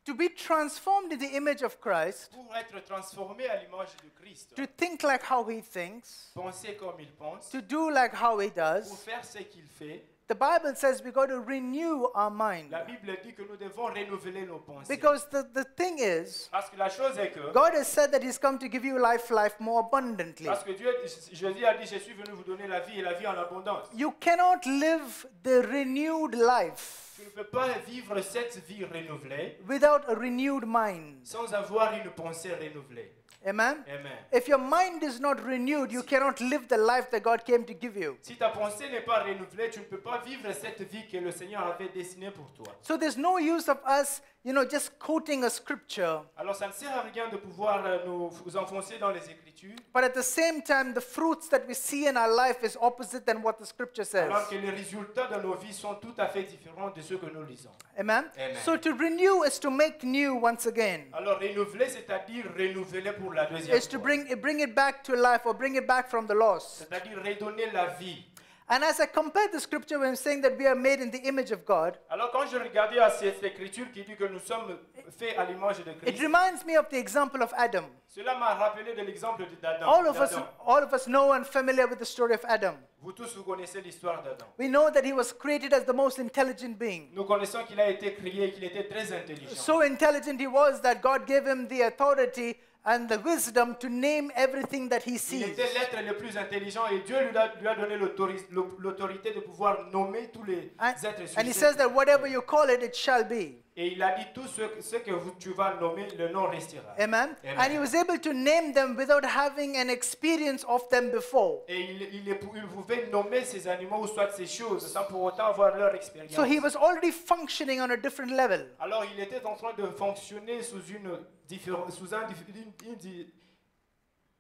to be transformed in the image of Christ, Pour être transformé à l'image de Christ, to think like how he thinks, penser comme il pense, to do like how he pour does, faire ce qu'il fait, the Bible says we got to renew our mind. la Bible dit que nous devons renouveler nos pensées. Because the, the thing is, Parce que la chose est que, God has said that He's come to give you life, life more abundantly. parce que Dieu, Jésus a dit, je suis venu vous donner la vie et la vie en abondance. You cannot live the renewed life Tu ne peux pas vivre cette vie renouvelée without a renewed mind. sans avoir une pensée renouvelée. Amen? Amen. If your mind is not renewed, you cannot live the life that God came to give you. Si ta pensée n'est pas renouvelée, tu ne peux pas vivre cette vie que le Seigneur avait destinée pour toi. So there's no use of us, you know, just quoting a scripture, Alors ça ne sert à rien de pouvoir euh, nous nous enfoncer dans les Écritures, but at the same time, the fruits that we see in our life is opposite than what the scripture says. alors que les résultats de nos vies sont tout à fait différents de ceux que nous lisons. Amen? Amen. So to renew is to make new once again. Alors renouveler, c'est-à-dire renouveler pour la deuxième Is to bring, bring it back to life or bring it back from the lost. C'est-à-dire redonner la vie. And as I compare the scripture when saying that we are made in the image of God, Alors quand je regardais à cette écriture qui dit que nous sommes faits à l'image de it reminds me of the example of Adam. cela m'a rappelé de l'exemple de d'Adam. All of us, all of us know and familiar with the story of Adam. Vous tous, vous connaissez l'histoire d'Adam. We know that he was created as the most intelligent being. Nous connaissons qu'il a été créé et qu'il était très intelligent. So intelligent he was that God gave him the authority and the wisdom to name everything that he sees. Il était l'être le plus intelligent et Dieu lui a, lui a donné l'autorité de pouvoir nommer tous les And, êtres and he says that whatever you call it, it shall be. Et il a dit tout ce, ce que vous- tu vas nommer, le nom restera. Amen. Amen. And he was able to name them without having an experience of them before. Et il, il, il pouvait nommer ces animaux ou soit ces choses sans pour autant avoir leur expérience. So he was already functioning on a different level. Alors il était en train de fonctionner sous, une différen- sous un, une- une di-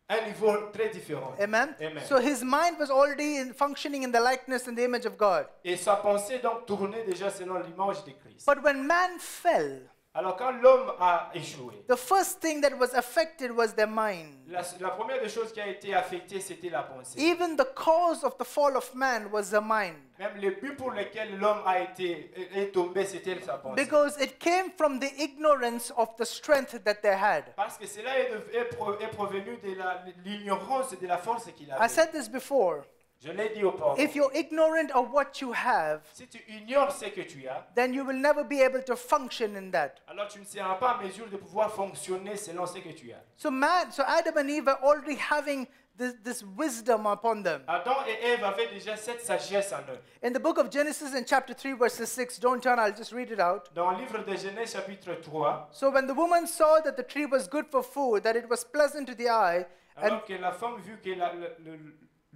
un niveau très différent. Amen. Amen. So his mind was already in functioning in the likeness and the image of God. Et sa pensée donc tournait déjà selon l'image de Christ. But when man fell, Alors quand l'homme a échoué, the first thing that was affected was their mind. la, la première des choses qui a été affectée, c'était la pensée. Even the cause of the fall of man was the mind. Même le but pour lequel l'homme a été est tombé, c'était sa pensée. Because it came from the ignorance of the strength that they had. Parce que cela est, est est provenu de l'ignorance de la force qu'il I avait. said this before. Je l'ai dit auparavant. If you're ignorant of what you have, Si tu ignores ce que tu as, then you will never be able to function in that. alors tu ne seras pas en mesure de pouvoir fonctionner selon ce que tu as. So man, so Adam and Eve are already having this, this wisdom upon them. Adam et Ève avaient déjà cette sagesse en eux. In the book of Genesis in chapter 3 verses 6, don't turn, I'll just read it out. Dans le livre de Genèse chapitre 3, So when the woman saw that the tree was good for food, that it was pleasant to the eye, and que la femme vit que la- le, le-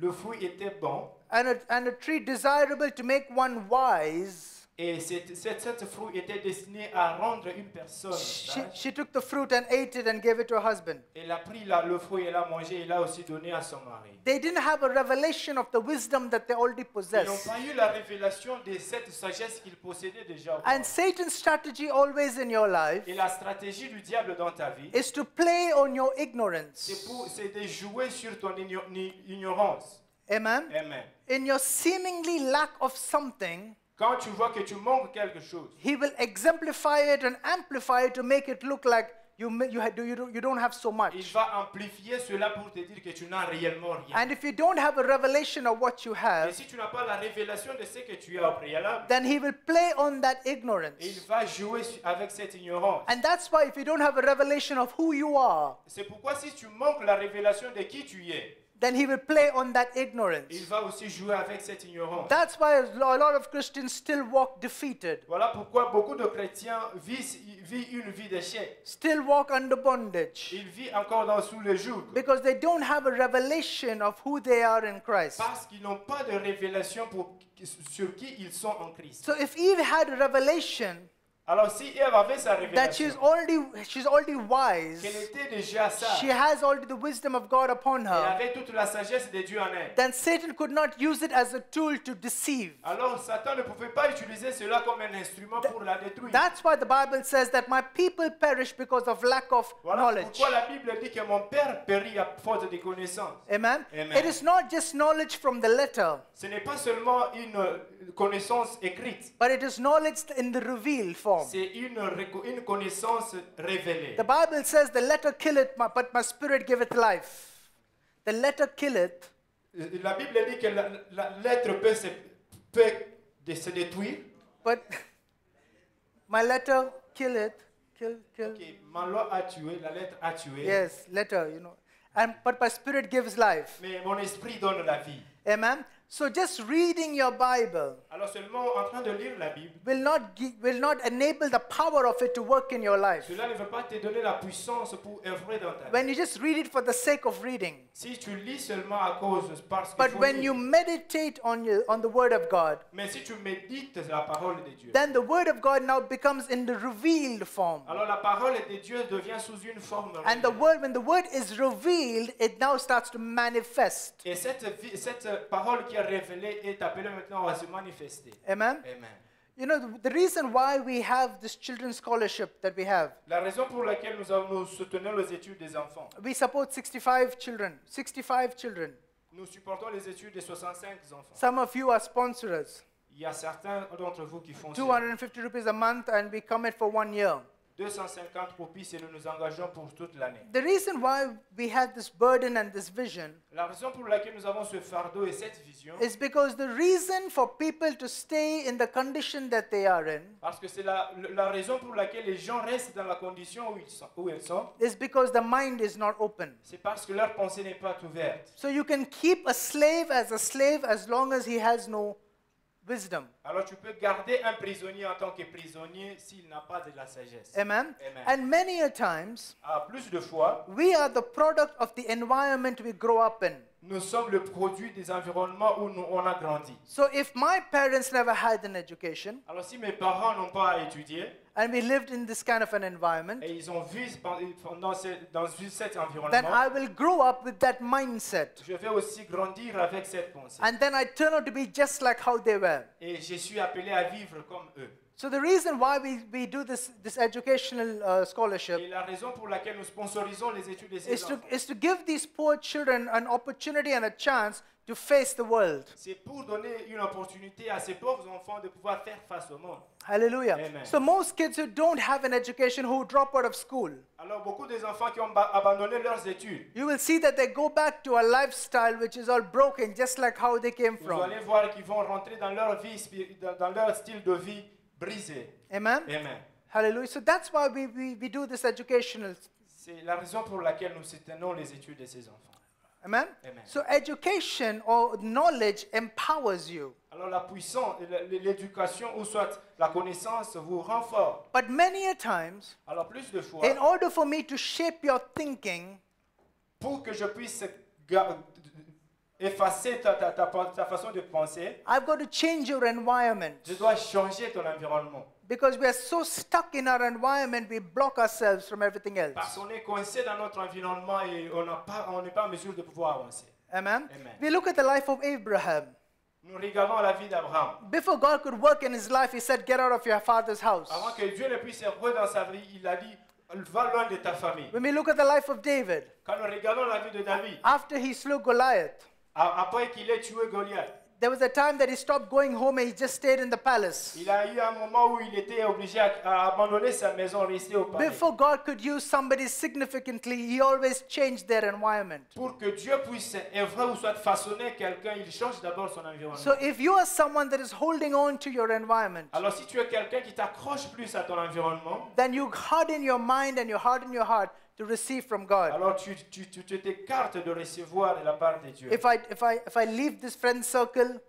Le fruit était bon. And a, and a tree desirable to make one wise, et cette, cette, cette fruit était destiné à rendre une personne she, sage. she took the fruit and ate it and gave it to her husband. Elle a pris la- le fruit et l'a mangé et l'a aussi donné à son mari. They didn't have a revelation of the wisdom that they already Ils n'ont pas eu la révélation de cette sagesse qu'ils possédaient déjà. And. Satan's strategy always in your life Et la stratégie du diable dans ta vie, is to play on your c'est ignorance. pour- c'est de jouer sur ton igno- ni- ignorance. Amen? Amen. In your seemingly lack of something, Quand tu vois que tu manques quelque chose, he will exemplify it and amplify it to make it look like you, ma- you, you, don't, you don't have so il much. va amplifier cela pour te dire que tu n'as réellement rien. And if you don't have a revelation of what you Et have, si tu n'as pas la révélation de ce que tu as au préalable, then he will play on that il ignorance. va jouer su- avec cette ignorance. And that's why if you don't have a revelation of who you are, C'est pourquoi si tu manques la révélation de qui tu es, then he will play on that ignorance. il va aussi jouer avec cette ignorance. That's why a a lot of Christians still walk defeated, Voilà pourquoi beaucoup de chrétiens vivent, vivent une vie d'échec. still walk under bondage, Ils vivent encore dans, sous le joug. because they don't have a revelation of who they are in Christ. Parce qu'ils n'ont pas de révélation pour, sur qui ils sont en Christ. So if Eve had a revelation Alors si Ève avait sa that she's révélation, already she's already wise, qu'elle était déjà sage, she has already the wisdom of God upon her, avait toute la sagesse de Dieu en elle. then Satan could not use it as a tool to deceive. Alors Satan ne pouvait pas utiliser cela comme un instrument pour la détruire. That's why the Bible says that my people perish because of lack of Voilà knowledge. pourquoi la Bible dit que mon père périt à faute de connaissances. Amen. Amen. It is not just knowledge from the letter, Ce n'est pas seulement une euh, connaissance écrite, but it is knowledge in the revealed form. C'est une, une connaissance révélée. The Bible says the letter killeth, but my spirit giveth life. The letter killeth, Euh, La Bible dit que la, la lettre peut se, peut de se détruire. but my letter killeth, kill, kill. Ok, ma loi a tué, la lettre a tué. Yes, letter, you know. And but my spirit gives life. Mais mon esprit donne la vie. Amen. So just reading your Bible Alors seulement en train de lire la Bible, will not gi- will not enable the power of it to work in your life. cela ne veut pas te donner la puissance pour œuvrer dans ta vie. When you just read it for the sake of reading. Si tu lis seulement à cause parce que But when you meditate on your, on the word of God, mais si tu médites la parole de Dieu, then the word of God now becomes in the revealed form. alors la parole de Dieu devient sous une forme. And the word, when the word is revealed, it now starts to manifest. Et cette, vie- cette parole qui révélée est appelée maintenant à se manifester. Amen. Amen. You know, the, the reason why we have this children's scholarship that we have, La raison pour laquelle nous, avons, nous soutenons les études des enfants, we support 65 children, 65 children. nous supportons les études des 65 enfants. Some of you are sponsors. Il y a certains d'entre vous qui font 250 rupees a month, and we commit for one year. 250 roupies et nous nous engageons pour toute l'année. The reason why we have this burden and this vision La raison pour laquelle nous avons ce fardeau et cette vision, is because the reason for people to stay in the condition that they are in parce que c'est la, la raison pour laquelle les gens restent dans la condition où ils sont, où ils sont is because the mind is not open. c'est parce que leur pensée n'est pas ouverte. So you can keep a slave as a slave as long as he has no wisdom. Alors tu peux garder un prisonnier en tant que prisonnier s'il n'a pas de la sagesse. Amen. Amen. And many a times À plus de fois, we are the product of the environment we grow up in. nous sommes le produit des environnements où nous, on a grandi. So if my parents never had an education Alors si mes parents n'ont pas étudié and we lived in this kind of an environment, et ils ont vu pendant ce- dans cet then I will grow up with that mindset. je vais aussi grandir avec cette pensée. And then I turn out to be just like how they were. Et je suis appelé à vivre comme eux. So the reason why we, we do this, this educational uh, scholarship Et la raison pour laquelle nous sponsorisons les études de ces is to, is to give these poor children an opportunity and a chance to face the world. c'est pour donner une opportunité à ces pauvres enfants de pouvoir faire face au monde. Hallelujah. Amen. So most kids who don't have an education who drop out of school, Alors beaucoup des enfants qui ont ba- abandonné leurs études, you will see that they go back to a lifestyle which is all broken, just like how they came vous from. allez voir qu'ils vont rentrer dans leur vie, dans leur style de vie brisé. Amen? Amen. Hallelujah. So that's why we, we, we do this educational. C'est la raison pour laquelle nous soutenons les études de ces enfants. Amen? Amen. So education or knowledge empowers you. Alors la puissance, l'éducation ou soit la connaissance vous rend fort. But many a times, Alors plus de fois, in order for me to shape your thinking, pour que je puisse effacer ta, ta, ta, ta façon de penser, I've got to change your environment. je dois changer ton environnement. Because we are so stuck in our environment, we block ourselves from everything Parce else. qu'on est coincé dans notre environnement et on n'a pas- on n'est pas en mesure de pouvoir avancer. Amen? Amen. We look at the life of Abraham. Nous regardons la vie d'Abraham. Before God could work in his life, he said, Get out of your father's house. Avant que Dieu ne puisse œuvrer dans sa vie, il a dit Va loin de ta famille. When we look at the life of David, Quand nous regardons la vie de David, after he slew Goliath, après qu'il ait tué Goliath, there was a time that he stopped going home and he just stayed in the palace. il a eu un moment où il était obligé à, à abandonner sa maison, rester au palais. Before God could use somebody significantly, he always changed their environment. Pour que Dieu puisse œuvrer ou soit façonner quelqu'un, il change d'abord son environnement. So if you are someone that is holding on to your environment, Alors si tu es quelqu'un qui t'accroche plus à ton environnement, then you harden your mind and you harden your heart to receive from God. alors tu tu- tu- t'écartes de recevoir de la part de Dieu. If I if I if I leave this friend circle,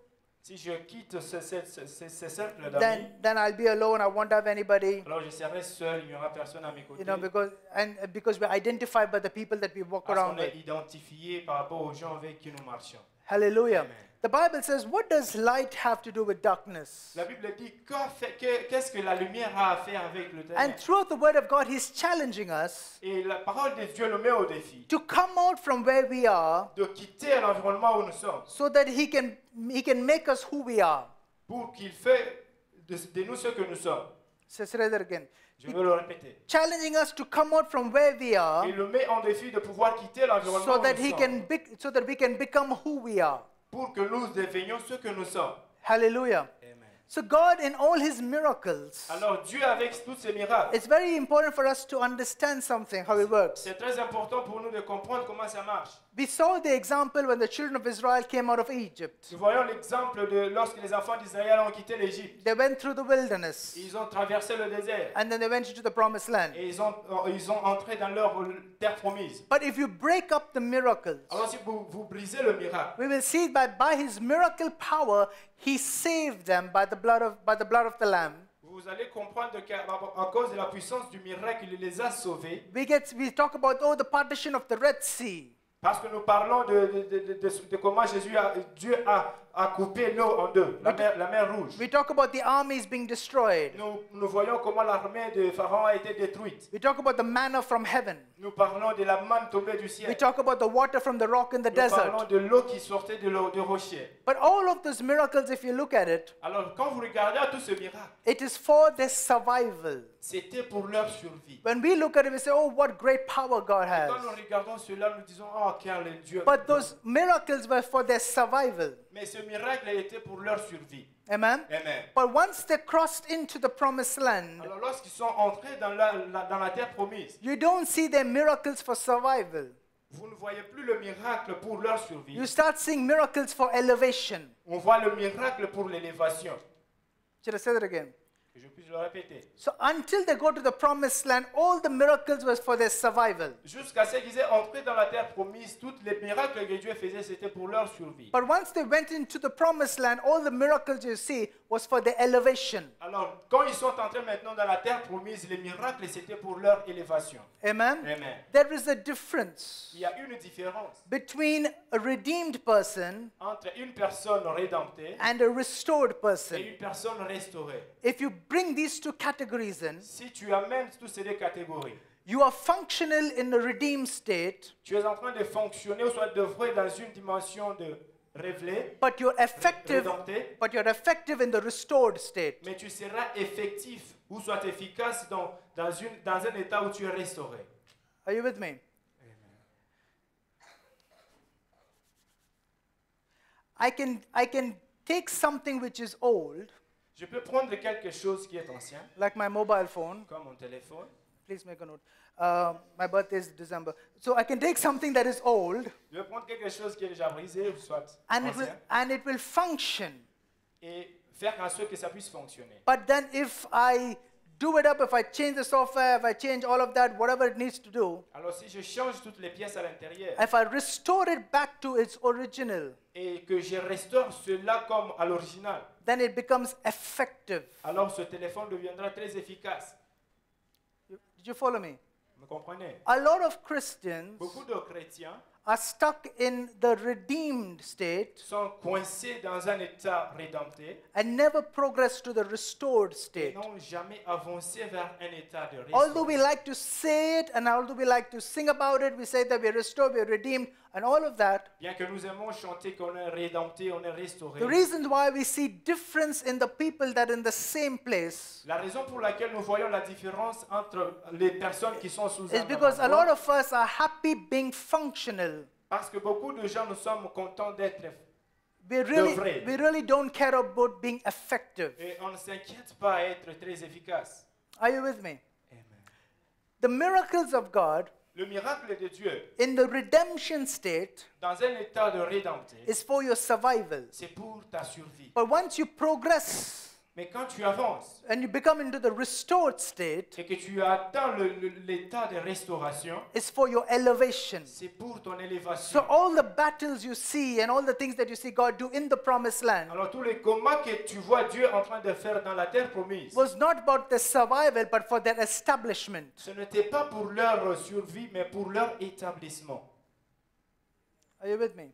Si je quitte ce, ce, ce, ce- ce cercle d'amis, then then I'll be alone. I won't have anybody. alors je serai seul, il n'y aura personne à mes côtés. You know, because and because we're identified by the people that we walk Parce around qu'on est with. identifié par rapport aux gens avec qui nous marchons. Hallelujah. Amen. The Bible says, what does light have to do with darkness? La Bible dit qu'a fait- que- qu'est-ce que la lumière a à faire avec le And throughout the Word of God, He's challenging us Et la parole de Dieu met au défi to come out from where we are de quitter l'environnement où nous sommes so that He can He can make us who we are. pour qu'il fait de, de nous ce que nous sommes. That again. Je veux le répéter. Challenging us to come out from where we are Il nous met en défi de pouvoir quitter l'environnement so that He sommes can be, so that we can become who we are. pour que nous devenions ce que nous sommes. Hallelujah. Amen. So God, in all His miracles, Alors Dieu avec tous ces miracles, it's very important for us to understand something how it works. c'est très important pour nous de comprendre comment ça marche. We saw the example when the children of Israel came out of Egypt. Nous voyons l'exemple de lorsque les enfants d'Israël ont quitté l'Égypte. They went through the wilderness Ils ont traversé le désert and then they went into the promised land. et ils ont, ils ont entré dans leur terre promise. But if you break up the miracles, Alors si vous, vous brisez le miracle, we will see by, by his miracle power, he saved them by the blood of, by the blood of the Lamb. vous allez comprendre qu'à à cause de la puissance du miracle, il les a sauvés. We, get, we talk about, oh, the partition of the Red Sea. Parce que nous parlons de, comment Jésus Dieu a, a coupé l'eau en deux, la mer, la mer rouge. We talk about the armies being destroyed. Nous, nous voyons comment l'armée de Pharaon a été détruite. We talk about the manna from heaven. Nous parlons de la manne tombée du ciel. We talk about the water from the rock in the Nous parlons desert. de l'eau qui sortait de l'eau de rocher. But all of those miracles, if you look at it, Alors quand vous regardez à tout ce miracle, it is for their survival. c'était pour leur survie. When we look at it, we say, oh, what great power God Et quand nous has. regardons cela, nous disons, oh, quel Dieu. But those miracles were for their survival. Mais ce miracle a été pour leur survie. Amen? Amen. But once they crossed into the promised land, Alors lorsqu'ils sont entrés dans la, la- dans la terre promise, you don't see their miracles for survival. vous ne voyez plus le miracle pour leur survie. You start seeing miracles for elevation. On voit le miracle pour l'élévation. Should I say that again? Je le. So until they go to the promised land, all the miracles was for their survival. Jusqu'à ce qu'ils aient entré dans la terre promise, tous les miracles que Dieu faisait, c'était pour leur survie. But once they went into the promised land, all the miracles you see was for their elevation. Alors, quand ils sont entrés maintenant dans la terre promise, les miracles, c'était pour leur élévation. Amen? Amen. There is a difference Il y a une différence between a redeemed person entre une personne rédemptée and a restored et person. une personne restaurée. If you bring these two categories in, Si tu amènes toutes ces deux catégories, you are functional in a redeemed state, tu es en train de fonctionner ou soit d'œuvrer dans une dimension de révélé, but you're effective, rédempté, but you're effective in the restored state. mais tu seras effectif ou soit efficace dans, dans, une, dans un état où tu es restauré. Are you with me? I can, I can take something which is old, Je peux prendre quelque chose qui est ancien, like my mobile phone. comme mon téléphone. Please make a note. Uh, my birthday is December. So I can take something that is old Je vais prendre quelque chose qui est déjà brisé, ou soit and it will, ancien, and it will function. et faire en sorte que ça puisse fonctionner. But then if I do it up, if I change the software, if I change all of that, whatever it needs to do, Alors si je change toutes les pièces à l'intérieur if I restore it back to its original, et que je restaure cela comme à l'original, then it becomes effective. alors ce téléphone deviendra très efficace. Did you follow me? Vous comprenez A lot of Christians Beaucoup de chrétiens are stuck in the redeemed state sont coincés dans un état rédempté and never progress to the restored state. n'ont jamais avancé vers un état de Although we like to say it and although we like to sing about it, we say that we're restored, we're redeemed, and all of that. Bien que nous aimons chanter qu'on est rédempté, on est restauré. The reason why we see difference in the people that are in the same place La raison pour laquelle nous voyons la différence entre les personnes qui sont sous is because a lot of us are happy being functional. parce que beaucoup de gens nous sommes contents d'être We really, we really don't care about being effective. et on ne s'inquiète pas à être très efficace. Are you with me? The miracles of God Le miracle de Dieu in the redemption state dans un état de rédempté, is for your survival. c'est pour ta survie. But once you progress Mais quand tu avances and you become into the restored state, et que tu atteins l'état de restauration, it's for your elevation. c'est pour ton So élévation. all the battles you see and all the things that you see God do in the promised land Alors tous les combats que tu vois Dieu en train de faire dans la terre promise, was not about their survival but for their establishment. ce n'était pas pour leur survie, mais pour leur établissement. Are you with me?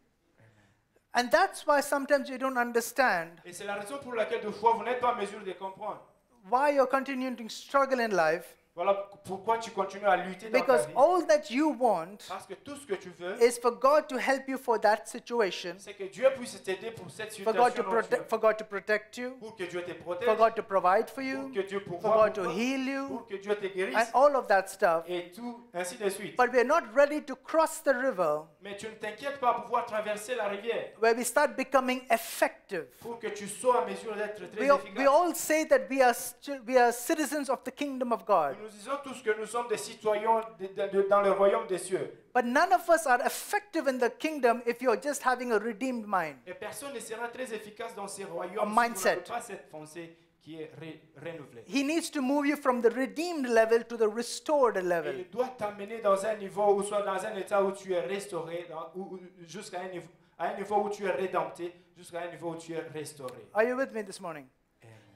And that's why sometimes you don't understand Et c'est la raison pour laquelle de fois vous n'êtes pas en mesure de comprendre. why you're continuing to struggle in life Voilà pourquoi tu continues à lutter dans ta because vie. all that you want Parce que tout ce que tu veux, is for God to help you for that situation, c'est que Dieu puisse t'aider pour cette for God to situation, dont tu protect, for God to protect you, pour que Dieu te protège, for God to provide for pour you, que Dieu for pourvoie God to pour toi, heal you, pour que Dieu te guérisse, and all of that stuff. et tout, ainsi de suite. But we're not ready to cross the river Mais tu ne t'inquiètes pas pouvoir traverser la rivière, where we start becoming effective. pour que tu sois en mesure d'être très We, all- efficace. we all say that we are, we are citizens of the kingdom of God, Nous disons tous que nous sommes des citoyens de- de- de- dans le royaume des cieux. but none of us are effective in the kingdom if you're just having a redeemed mind. Et personne ne sera très efficace dans A royaumes mindset. si vous n'avez pas cette pensée qui est ré- renouvelée. He needs to move you from the redeemed level to the restored Et level. il doit t'amener dans un niveau, ou soit dans un état où tu es restauré, jusqu'à un niveau, à un niveau où tu es rédempté, jusqu'à un niveau où tu es restauré. Are you with me this morning?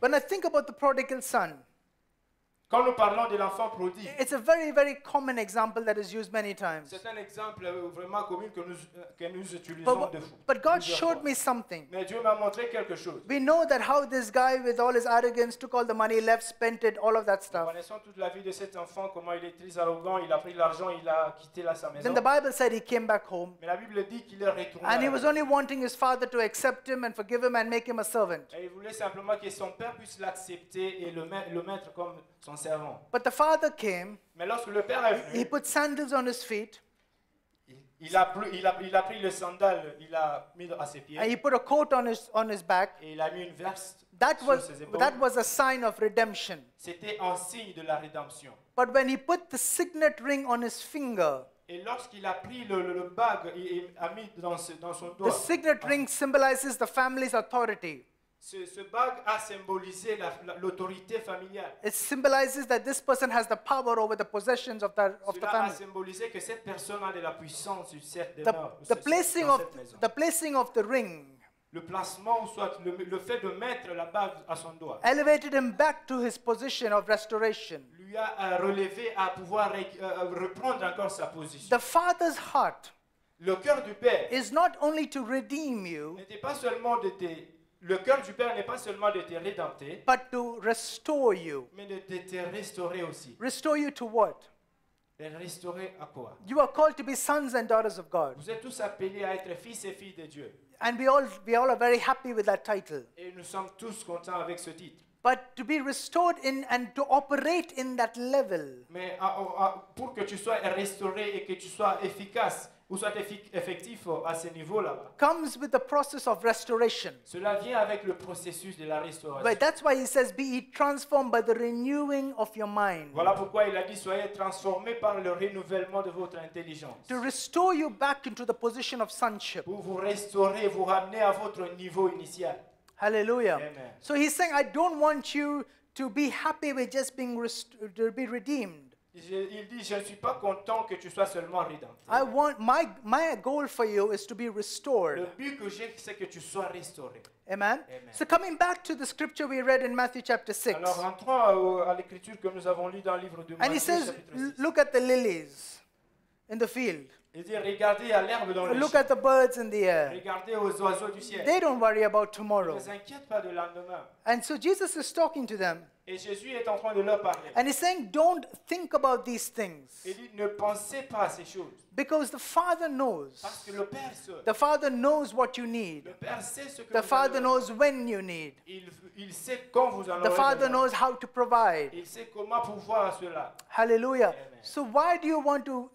When I think about the prodigal son, Quand nous parlons de l'enfant prodigue, it's a very, very common example that is used many times. c'est un exemple euh, vraiment commun que nous, euh, que nous utilisons But, de fou. but God plusieurs showed fois. me something. Mais Dieu m'a montré quelque chose. We know that how this guy, with all his arrogance, took all the money, left, spent it, all of that Nous stuff. connaissons toute la vie de cet enfant, comment il est très arrogant, il a pris l'argent, il a quitté là, sa maison. Then the Bible said he came back home. Mais la Bible dit qu'il est retourné. à And he la was maison. only wanting his father to accept him and forgive him and make him a servant. Et il voulait simplement que son père puisse l'accepter et le, ma- le mettre comme son servant. But the father came, Mais lorsque le père est he venu, put sandals on his feet, il, il a, pris- il, a, il a pris le sandal, il a mis à ses pieds and he put a coat on his, on his back. et il a mis une veste That sur was, ses épaules. that was a sign of redemption. C'était un signe de la rédemption. But when he put the signet ring on his finger, Et lorsqu'il a pris le, le- le bague a mis dans, ce- dans son the doigt, signet ring symbolizes the family's authority. Ce, ce bague a symbolisé la- la- l'autorité familiale. It symbolizes that this person has the power over the possessions of, that, of the Cela a family. symbolisé que cette personne a de la puissance sur cette The, demeure, the cette- placing of the placing of the ring Le placement, soit le, le fait de mettre la bague à son doigt, elevated him back to his position of restoration. lui a euh, relevé à pouvoir ré- euh, reprendre encore sa position. The father's heart Le cœur du Père is not only to redeem you, n'était pas seulement de te... Le cœur du Père n'est pas seulement de te rédempter, but to restore you. mais de te, restaurer aussi. Restore you to what? Restaurer à quoi? You are called to be sons and daughters of God. Vous êtes tous appelés à être fils et filles de Dieu. And we all, we all are very happy with that title. Et nous sommes tous contents avec ce titre. But to be restored in and to operate in that level Mais à- à- pour que tu sois restauré et que tu sois efficace, ou soit effectif à ce niveau-là, comes with the process of restoration. cela vient avec le processus de la restauration. But that's why he says, Be ye transformed by the renewing of your mind. Voilà pourquoi il a dit soyez transformés par le renouvellement de votre intelligence. To restore you back into the position of sonship. Pour vous restaurer, vous ramener à votre niveau initial. Hallelujah. Amen. So he's saying, I don't want you to be happy with just being to be redeemed. Il dit je ne suis pas content que tu sois seulement rédempté. I want my my goal for you is to be Le restored. but que j'ai, c'est que tu sois restauré. Amen. Amen. So coming back to the scripture we read in Matthew chapter 6. Alors rentrons à, à l'écriture que nous avons lue dans le livre de Matthieu. And he says, chapitre "L- 6. look at the lilies. in the field. Il dit regardez à l'herbe dans le Look at the birds in the air. Regardez aux oiseaux du ciel. They don't worry about Ne tomorrow. vous inquiète pas du lendemain. And so Jesus is talking to them Et Jésus est en train de leur parler. and he's saying, Don't think about these things Il dit ne pensez pas à ces choses. because the Father knows. Parce que le Père seul. The Father knows what you need. Le Père sait ce que The vous Father avez knows when you need. Il, il sait quand vous en aurez The Father besoin. knows how to provide. Il sait comment pouvoir cela. Hallelujah. Amen. So why do you want to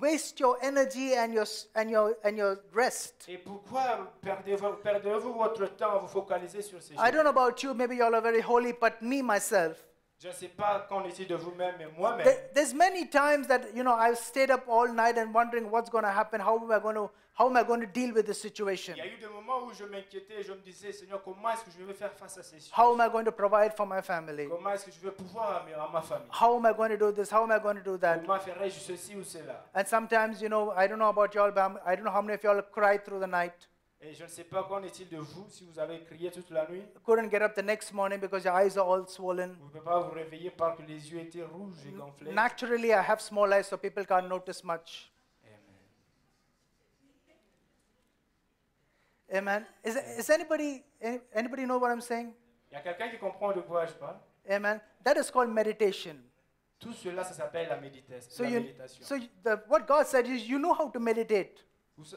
waste your energy and your and your and your rest? Et pourquoi perdez-vous perdez-vous votre temps à vous focaliser sur ces choses? I don't know about you, maybe you all are very holy, but me myself, Je ne sais pas qu'en est-il de vous-même, mais moi-même, there- there's many times that you know I've stayed up all night and wondering what's going to happen, how I going to how am I going to deal with this situation? il y a eu des moments où je m'inquiétais je me disais, Seigneur, comment est-ce que je vais faire face à ces choses How am I going to provide for my family? Comment est-ce que je vais pouvoir à, ma famille How am I going to do this? How am I going to do that? Comment ferai-je ceci ou cela And sometimes, you know, I don't know about y'all, but I don't know how many of y'all cried through the night. Et je ne sais pas qu'en est-il de vous, si vous avez crié toute la nuit. Couldn't get up the next morning because your eyes are all swollen. Vous ne pouvez pas vous réveiller parce que les yeux étaient rouges et gonflés. Naturally, I have small eyes, so people can't notice much. Amen. Is, is anybody any, anybody know what I'm saying? Il y a quelqu'un qui comprend de quoi je parle Amen. That is called meditation. Tout cela, ça s'appelle la, méditation. So la you, méditation. so the, what God said is, you know how to meditate Vous-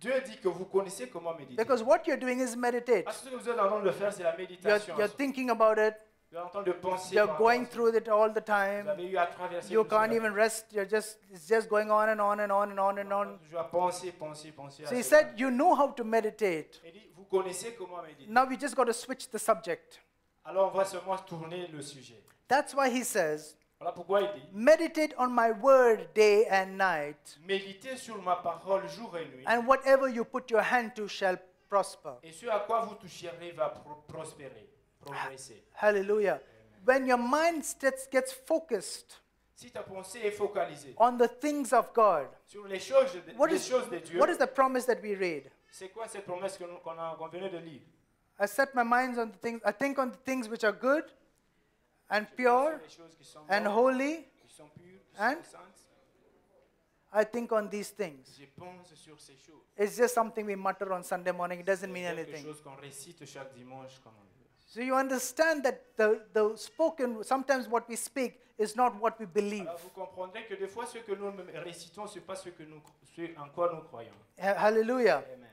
Dieu dit que vous connaissez comment méditer. because what you're doing is meditate. Parce que ce que vous êtes en train de faire, c'est la You're, méditation. you're thinking about it. Vous penser. You're going through it all the Vous time. avez eu à traverser You can't even rest. You're just it's just going on and on and on and on and on. Je dois penser, penser, penser. So he said, you know how to meditate. Il dit, vous connaissez comment méditer. Now we just got to switch the subject. Alors on va seulement tourner le sujet. That's why he says, Voilà pourquoi il dit, meditate on my word day and night, méditez sur ma parole jour et nuit. and whatever you put your hand to shall prosper. Et ce à quoi vous toucherez va pro- prospérer, Hallelujah. When your mind gets, gets focused Si ta pensée est focalisée on the things of God, sur les choses, de, what les is, choses de Dieu, what is the promise that we read? c'est quoi cette promesse qu'on a- qu'on venait de lire I set my mind on the things, I think on the things which are good and Je pure sur les choses qui sont and bonnes, holy. pures, and-. I think on these things. Je pense sur ces. It's just something we mutter on Sunday morning. It doesn't mean anything. Chose qu'on récite chaque dimanche comme on veut. So you understand that the, the spoken, sometimes what we speak is not what we believe. Alors vous comprendrez que des fois ce que nous récitons, ce n'est pas ce, que nous, ce en quoi nous croyons. Hallelujah. Amen.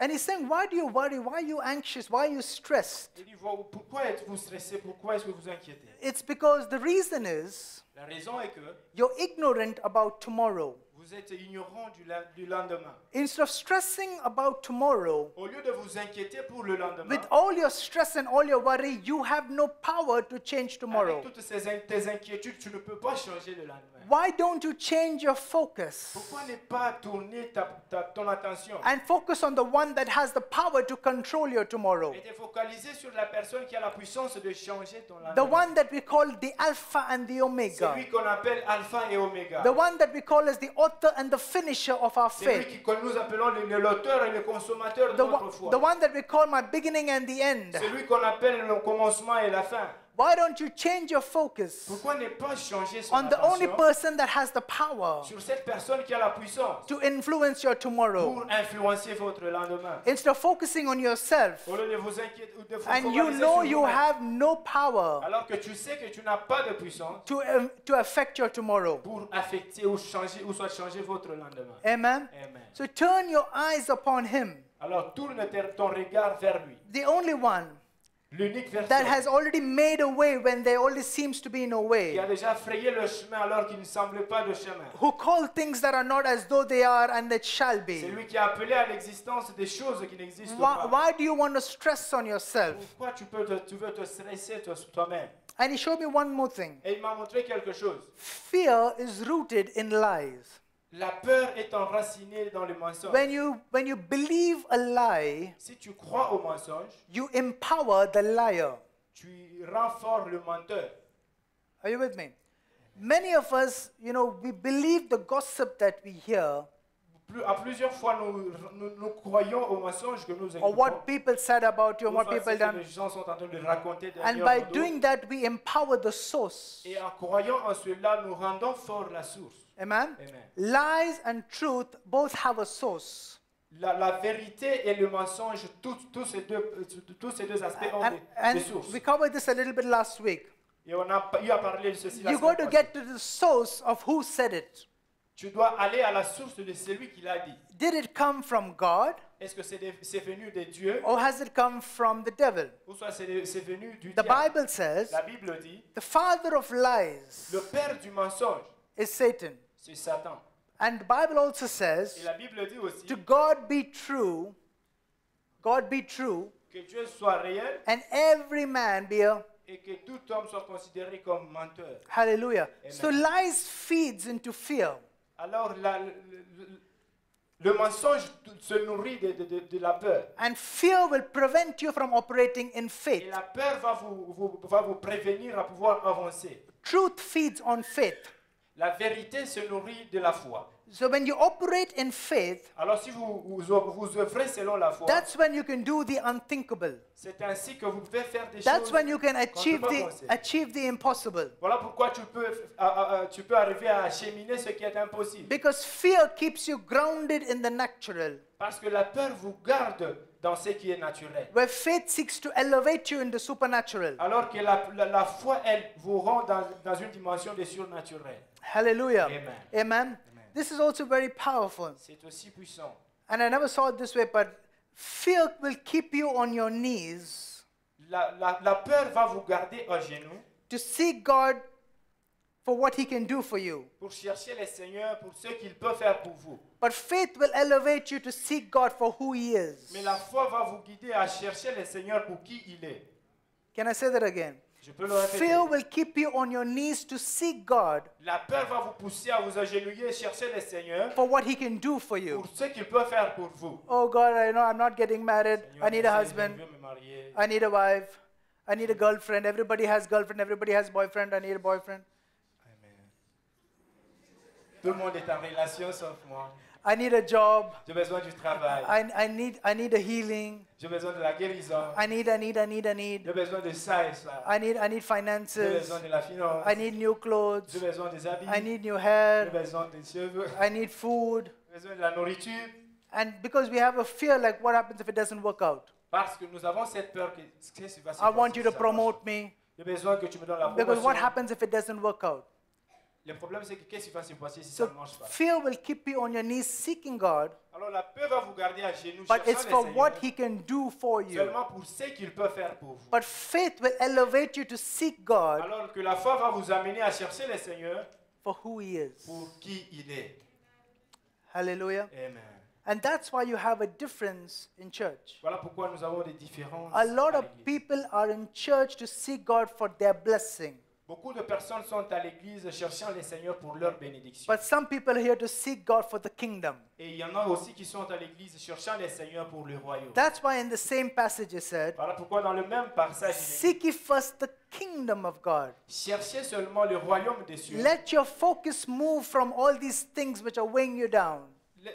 And he's saying, why do you worry? Why are you anxious? Why are you stressed? Il dit, pourquoi êtes-vous stressé Pourquoi est-ce que vous inquiétez It's because the reason is La raison est que you're ignorant about tomorrow. Vous êtes ignorant du, lendemain. Instead of stressing about tomorrow, Au lieu de vous inquiéter pour le lendemain, with all your stress and all your worry, you have no power to change tomorrow. avec toutes ces tes inquiétudes, tu ne peux pas changer le lendemain. Why don't you change your focus Pourquoi ne pas tourner ta, ta- ton attention and focus on the one that has the power to control your tomorrow? et te focaliser sur la personne qui a la puissance de changer ton The one that we call the Alpha and the Omega. lui qu'on appelle Alpha et Oméga. The one that we call as the author and the finisher of our faith. qui, que nous appelons l'auteur et le consommateur de The, notre one- foi. the one that we call my beginning and the end. C'est qu'on appelle le commencement et la fin. Why don't you change your focus Pourquoi ne pas changer son on the only attention person that has the power sur cette personne qui a la puissance to influence your tomorrow? pour influencer votre lendemain Instead of focusing on yourself Au lieu de vous inquiéter ou de vous and you focaliser know sur you vous-même, have no power alors que tu sais que tu n'as pas de puissance to, um, to affect your tomorrow. pour affecter ou changer ou soit changer votre lendemain. Amen. Amen. So turn your eyes upon him, Alors tourne ton regard vers lui, the only one l'unique that has already made a way when there already seems to be no qui way, a déjà frayé le chemin alors qu'il ne semble pas de chemin. who call things that are not as though they are and that shall C'est be. lui qui a appelé à l'existence des choses qui n'existent Why, pas. why do you want to stress on yourself? Pourquoi tu, peux te- tu veux te stresser toi- toi-même And he showed me one more thing. Et il m'a montré quelque chose. Fear is rooted in lies. La peur est enracinée dans le mensonge. When you when you believe a lie, Si tu crois au mensonge, you empower the liar. tu renforces le menteur. Are you with me? Many of us, you know, we believe the gossip that we hear, à plusieurs fois, nous, nous, nous croyons aux mensonges que nous or écoutons. what people said about you what people que done. les gens sont en train de raconter And by doing that, we empower the source. Et en croyant en cela, nous rendons fort la source. Amen. Amen. Lies and truth both have a source. La, la vérité et le mensonge, tous, tous ces, deux, tous ces deux aspects ont And, des, and des sources. we covered this a little bit last week. Et on a eu à parler de ceci la You semaine got to passée. get to the source of who said it. Tu dois aller à la source de celui qui l'a dit. Did it come from God Est-ce que c'est c'est venu de Dieu or has it come from the devil? ou soit c'est c'est venu du The diable Bible says La Bible dit, the father of lies le père du mensonge, is Satan. c'est Satan. And the Bible also Et says la Bible dit aussi to God be true, God be true, que Dieu soit réel and every man be a et que tout homme soit considéré comme menteur. hallelujah. Amen. So lies feeds into fear. Alors la- le, le- le mensonge se nourrit de, de- de- la peur. And fear will prevent you from operating in Et faith. la peur va vous, vous- va vous prévenir à pouvoir avancer. Truth feeds on faith. La vérité se nourrit de la foi. So when you operate in faith, Alors si vous, vous, vous œuvrez selon la foi, that's when you can do the unthinkable. c'est ainsi que vous pouvez faire des That's choses. when you can achieve the achieve the impossible. Voilà pourquoi tu peux, à- à- tu peux arriver à acheminer ce qui est impossible. Because fear keeps you grounded in the natural, Parce que la peur vous garde dans ce qui est naturel. where faith seeks to elevate you in the supernatural. Alors que la, la- la foi, elle, vous rend dans, dans une dimension de surnaturel. Hallelujah. Amen. Amen. This is also very powerful. C'est aussi puissant. And I never saw it this way, but fear will keep you on your knees La, la- la peur va vous garder à genoux to seek God for what He can do for you. pour chercher le Seigneur pour ce qu'il peut faire pour vous. But faith will elevate you to seek God for who He is. Mais la foi va vous guider à chercher le Seigneur pour qui il est. Can I say that again? Je peux le répéter. Fear will keep you on your knees to seek God La peur va vous pousser à vous agenouiller et chercher le Seigneur for what He can do for you. pour ce qu'il peut faire pour vous. Oh God, I know I'm not getting married. Seigneur, I need a husband. veux me marier. I need a wife. I need a girlfriend. Everybody has girlfriend. Everybody has boyfriend. I need a boyfriend. Amen. Tout le monde est en relation sauf moi. I need a job. J'ai besoin du travail. I, I need I need a healing. J'ai besoin de la guérison. I need I need I need I need. J'ai besoin de ça et ça. I need I need J'ai finances. besoin de la finance. I need new clothes. J'ai besoin des habits. I need new J'ai besoin des cheveux. I need food. J'ai besoin de la nourriture. And because we have a fear like what happens if it doesn't work out? Parce que nous avons cette peur que ce qui va se I want you to promote me. J'ai besoin que tu me donnes la Because what happens if it doesn't work out? Le problème, c'est que qu'est-ce qui va se passer si ça So ne marche pas? fear will keep you on your knees seeking God, Alors la peur va vous garder à genoux, but it's for what He can do for you. seulement pour ce qu'il peut faire pour vous. But faith will elevate you to seek God Alors que la foi va vous amener à chercher le Seigneur for who He is. pour qui il est. Hallelujah. Amen. And that's why you have a difference in church. Voilà pourquoi nous avons des différences. A lot of people are in church to seek God for their blessing, Beaucoup de personnes sont à l'église cherchant le Seigneur pour leur bénédiction. but some people are here to seek God for the kingdom. Et il y en a aussi qui sont à l'église cherchant le Seigneur pour le royaume. That's why in the same passage it said, Voilà pourquoi dans le même passage, il est dit, Seek ye first the kingdom of God. cherchez seulement le royaume des cieux. Let your focus move from all these things which are weighing you down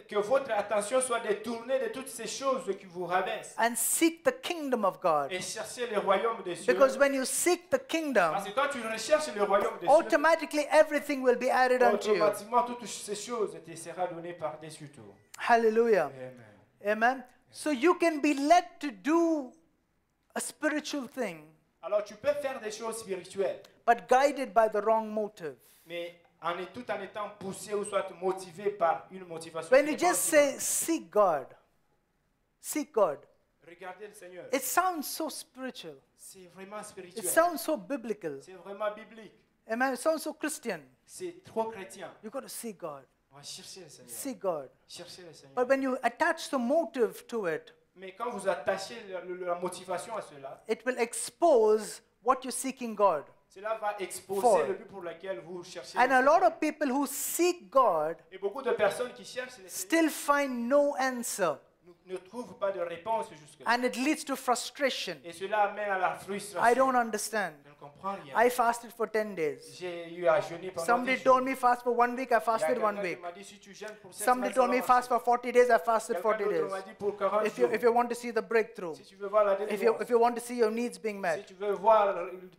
Que votre attention soit détournée de toutes ces choses qui vous rabaissent. and seek the kingdom of God. Et cherchez le royaume des cieux. Because when you seek the kingdom, Parce que quand tu recherches le royaume des cieux, automatically everything will be added unto you. automatiquement toutes ces choses te seront données par-dessus tout. Hallelujah. Amen. Amen. So you can be led to do a spiritual thing, Alors tu peux faire des choses spirituelles, but guided by the wrong motive. mais en est, tout en étant poussé ou soit motivé par une motivation. When you just say, Seek God, seek God, Regardez le Seigneur. it sounds so spiritual. C'est vraiment It spirituel. sounds so biblical. C'est vraiment biblique. Amen. It sounds so Christian. C'est trop chrétien. You got to seek God, On va chercher le Seigneur. seek God. Chercher le Seigneur. But when you attach the motive to it, Mais quand vous attachez le- la motivation à cela, it will expose what you're seeking God. Cela va exposer For. le but pour lequel vous cherchez. And a lot of people who seek God Et beaucoup de personnes qui cherchent still find no answer. Ne trouvent pas de réponse jusque And it leads to frustration. Et cela amène à la frustration. I don't understand. Je ne comprends rien. I fasted for 10 days. J'ai eu à jeûner pendant Somebody 10 told jours. me fast for one week, I Il y a fasted one week. m'a dit, si tu jeûnes pour Somebody told me fast for 40 days, I fasted 40 d'autre m'a days. dit pour 40 If you, jours. if you want to see the breakthrough, Si tu veux voir la if you, délivrance, if you want to see your needs being si met. tu veux voir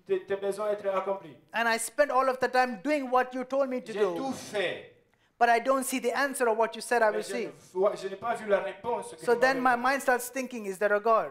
tes, tes besoins être accomplis. And I spent all of the time doing what you told me to J'ai do, tout fait. But I don't see the answer of what you said I will Mais je ne see. je n'ai pas vu la réponse. que So then my mind starts thinking, is there a God?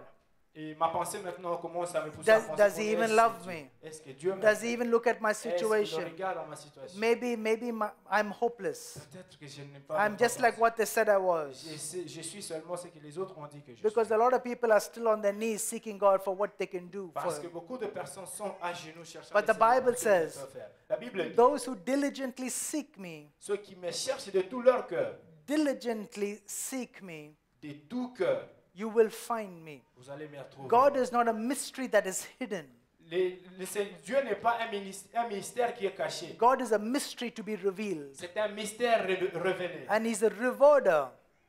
Et ma pensée maintenant commence à me pousser à Does, penser does pour he even est-ce love me? Est-ce que Dieu m'aime? Does he even look at my situation? ma? Maybe, maybe my, I'm hopeless. Peut-être que je n'ai pas I'm just like what they said I was. Je, sais- je suis seulement ce que les autres ont dit que je Because suis. a lot of people are still on their knees seeking God for what they can do. For Parce que beaucoup de personnes sont à genoux cherchant But the Bible says, peut faire. La Bible dit, those who diligently seek me, ceux qui me cherchent de tout leur cœur, diligently seek me, de tout cœur, you will find me. vous allez me retrouver. God is not a mystery that is hidden. Les- les- Dieu n'est pas un ministère, un mystère qui est caché. God is a mystery to be revealed. C'est un mystère ré- révélé. And He's a rewarder.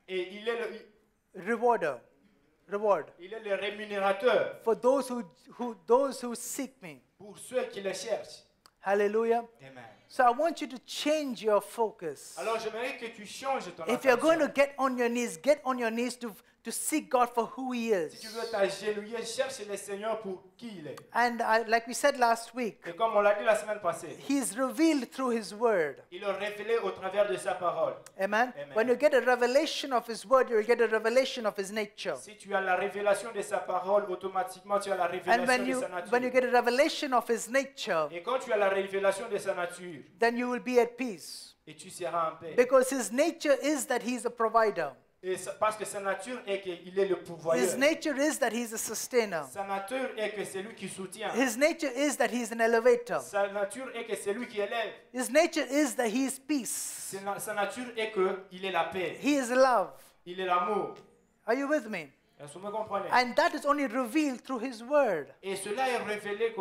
Et il est le, Rewarder. Reward. il est le rémunérateur For those who, who those who seek me. pour ceux qui le cherchent. Hallelujah. Amen. So I want you to change your focus. Alors j'aimerais que tu changes ton If you're going to get on your knees, get on your knees to, to seek God for who He Si tu is. veux t'agenouiller, cherche le Seigneur pour qui il est. And I, like we said last week, Et comme on l'a dit la semaine passée, He's revealed through His Word. il l'a révélé au travers de sa parole. Amen. Amen. When you get a revelation of His Word, you'll get a revelation of His nature. Si tu as la révélation de sa parole, automatiquement tu as la And when de you, sa nature. when you get a revelation of His nature, Et quand tu as la révélation de sa nature, then you will be at peace. et tu seras en paix. Because His nature is that He is a provider. Et parce que sa nature est qu'il est le pourvoyeur. His nature is that He's a sustainer. Sa nature est que c'est lui qui soutient. His nature is that He's an elevator. Sa nature est que c'est lui qui élève. His nature is that He is peace. Sa nature est qu'il est la paix. He is love. Il est l'amour. Are you with me? Est-ce que vous me comprenez? And that is only revealed through His Word. Et cela est révélé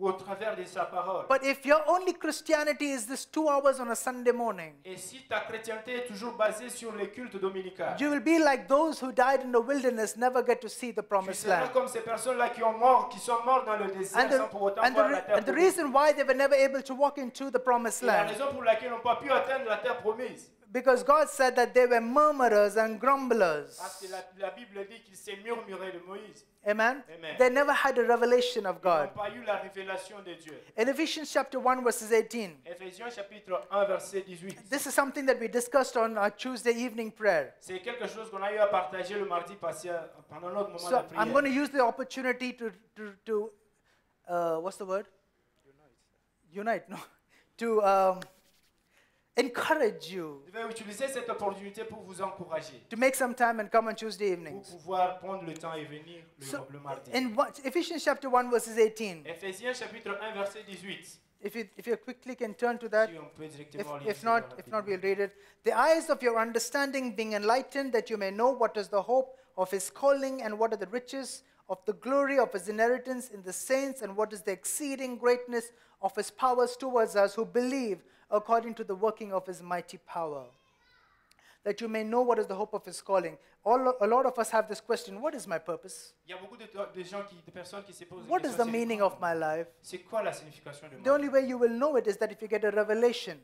au travers de sa parole. But if your only Christianity is this two hours on a Sunday morning, Et si ta chrétienté est toujours basée sur les cultes dominicaux, you will be like those who died in the wilderness, never get to see the tu promised seras land. comme ces personnes-là qui, ont mort, qui sont mortes dans le désert And the, sans pour autant and, the, voir re- la terre and the promise. reason why they were never able to walk into the promised Et la land, raison pour laquelle ils n'ont pas pu atteindre la terre promise, because God said that they were murmurers and grumblers. parce que la, la Bible dit qu'ils de Moïse. Amen? Amen. They never had a revelation of God. pas eu la révélation de Dieu. In Ephesians chapter 1, verses 18, Éphésiens chapitre 1, verset 18. this is something that we discussed on our Tuesday evening prayer. C'est quelque chose qu'on a eu à partager le mardi passé euh, pendant notre moment So de I'm going to use the opportunity to, to, to uh, what's the word? Unite. no. To um, encourage you Je vais utiliser cette opportunité pour vous encourager, to make some time and come on Tuesday pour evenings. pouvoir prendre le temps et venir le, So, le mardi. in what, Ephesians chapter 1, verses 18, Éphésiens chapitre 1, verset 18. if you, if you quickly can turn to that, Si if, if not, if not, we'll read it. The eyes of your understanding being enlightened, that you may know what is the hope of his calling and what are the riches of the glory of his inheritance in the saints and what is the exceeding greatness of his powers towards us who believe according to the working of his mighty power. That you may know what is the hope of his calling. All, a lot of us have this question what is my purpose? Il y a beaucoup de, de gens, qui, de personnes qui se posent What is the meaning of my life? C'est quoi la signification de The only way you will know it is that if you get a revelation.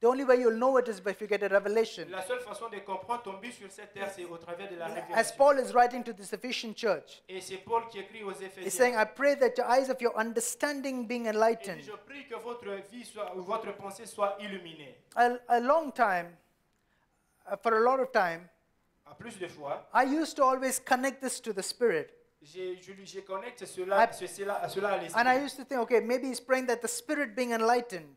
The only way you'll know it is if you get a revelation. La seule façon de comprendre ton but sur cette terre, c'est au travers de la As. Paul is writing to this Ephesian church, Et c'est Paul qui écrit aux Éphésiens. he's saying, I pray that your eyes of your understanding being Il dit, enlightened. je prie que votre vie soit, ou votre pensée soit illuminée. A, a long time, uh, for a lot of time, À plus de fois, I used to always connect this to the Spirit. j'ai- je, lui- je connecte cela, I- ce- cela, cela à And I used to think, okay, maybe he's praying that the Spirit being enlightened.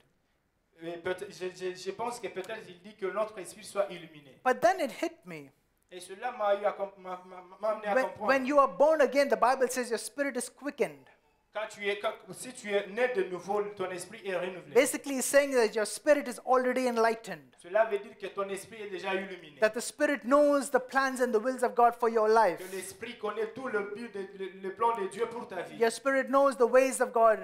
Je, je- je pense que peut-être il dit que notre esprit soit illuminé. But then it hit me. Et cela m'a eu à com- m'a- m'a- m'a amené à When, comprendre. when you are born again, the Bible says your spirit is quickened. Quand tu es, quand- si tu es né de nouveau, ton esprit est renouvelé. Basically, he's saying that your spirit is already enlightened. Cela veut dire que ton esprit est déjà illuminé. That the Spirit knows the plans and the wills of God for your life. Que l'esprit connaît tout le but, de- le, le plan de Dieu pour ta vie. Your spirit knows the ways of God.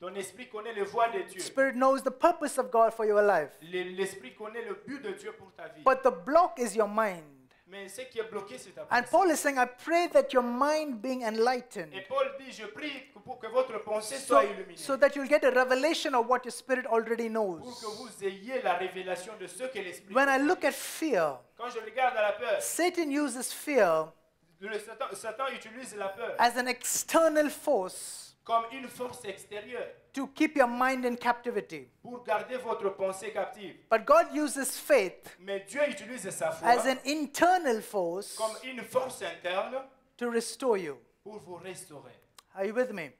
Ton esprit connaît les voies de Dieu. Spirit knows the purpose of God for your life. L'esprit connaît le but de Dieu pour ta vie. But the block is your mind. Mais ce qui est bloqué, c'est ta And. Paul is saying, I pray that your mind being enlightened Et Paul dit, je prie que- pour que votre pensée so, soit illuminée. so that you'll get a revelation of what your spirit already knows. pour que vous ayez la révélation de ce que l'Esprit When I look at fear, Quand je regarde à la peur, Satan uses fear le Satan, Satan utilise la peur as an external force comme une force extérieure to keep your mind in captivity. pour garder votre pensée captive. But God uses faith Mais Dieu utilise sa foi as an internal force comme une force interne to restore you. pour vous restaurer. Are you with me?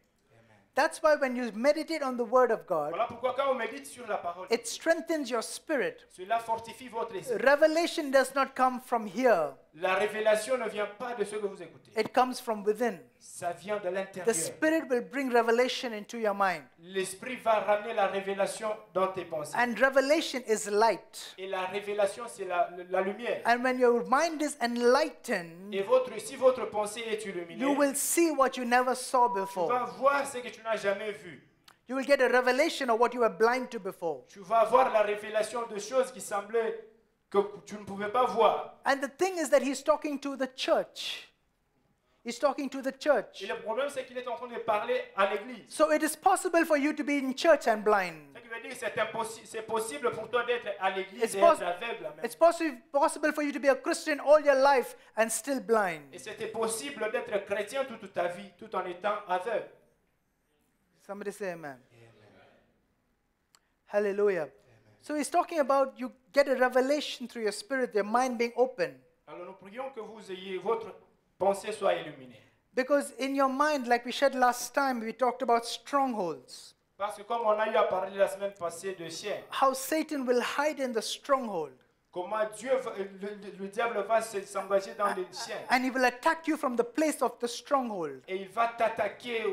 That's why when you meditate on the Word of God, Voilà pourquoi quand on sur la parole, it strengthens your spirit. cela fortifie votre esprit. Revelation does not come from here, La révélation ne vient pas de ce que vous écoutez. it comes from within. Ça vient de The l'intérieur. Spirit will bring revelation into your mind. L'esprit va ramener la révélation dans tes pensées. And revelation is light. Et la révélation, c'est la, la lumière. And when your mind is enlightened, Et votre, si votre pensée est illuminée, you will see what you never saw tu vas before. voir ce que tu n'as jamais vu. You will get a revelation of what you were blind to before. Tu vas avoir la révélation de choses qui semblaient que tu ne pouvais pas voir. And the thing is that he's talking to the church. He's talking to the church. Et le problème, c'est qu'il est en train de parler à l'église. So it is possible for you to be in church and blind. C'est impossi- c'est possible pour toi d'être à l'église It's, et être aveugle. it's possi- possible for you to be a Christian all your life and still blind. Et c'était possible d'être chrétien toute ta vie, tout en étant aveugle. Somebody say amen. Hallelujah. So he's talking about you get a revelation through your spirit, your mind being open. Alors nous prions que vous ayez votre pensée soit illuminée. Because in your mind, like we said last time, we talked about strongholds. Parce que comme on a eu à parler la semaine passée de chiens, How Satan will hide in the stronghold. Comment Dieu, le, le- le diable va s'engager dans les ah, chiens. And he will attack you from the place of the stronghold. Et il va t'attaquer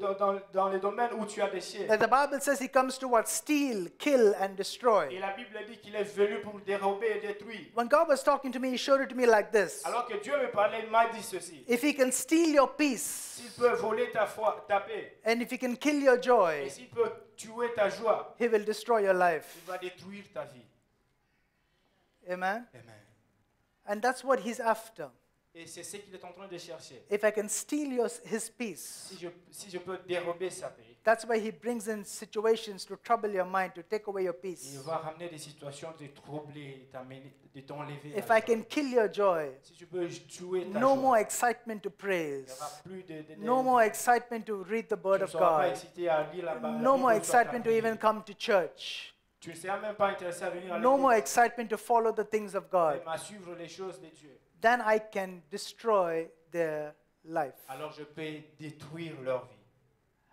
dans, dans- dans les domaines où tu as. The Bible says he comes to what? Steal, kill, and Et destroy. la Bible dit qu'il est venu pour dérober et détruire. When God was talking to me, he showed it to me like this. Alors que Dieu me parlait, il m'a dit ceci. If he can steal your peace, S'il peut voler ta foi, ta paix, and if he can kill your et joy, s'il peut tuer ta joie, he will destroy your il life. va détruire ta vie. Amen? Amen. And that's what he's after. Et c'est ce qu'il est en train de chercher. If I can steal your, his peace, Si je, si je peux dérober sa paix, that's why he brings in situations to trouble your mind, to take away your il peace. va ramener des situations de troubler, t'amener- de t'enlever. If la I joie. can kill your joy, Si tu peux tuer ta no joie, more excitement to il n'y praise, aura plus de, de, de- no more excitement to read the tu word ne of seras pas God, excité à lire la, no more excitement to even come to church, Tu ne seras même pas intéressé à venir à no more excitement to follow the things of God. à suivre les choses de Dieu. Then I can destroy their life. Alors je peux détruire leur vie.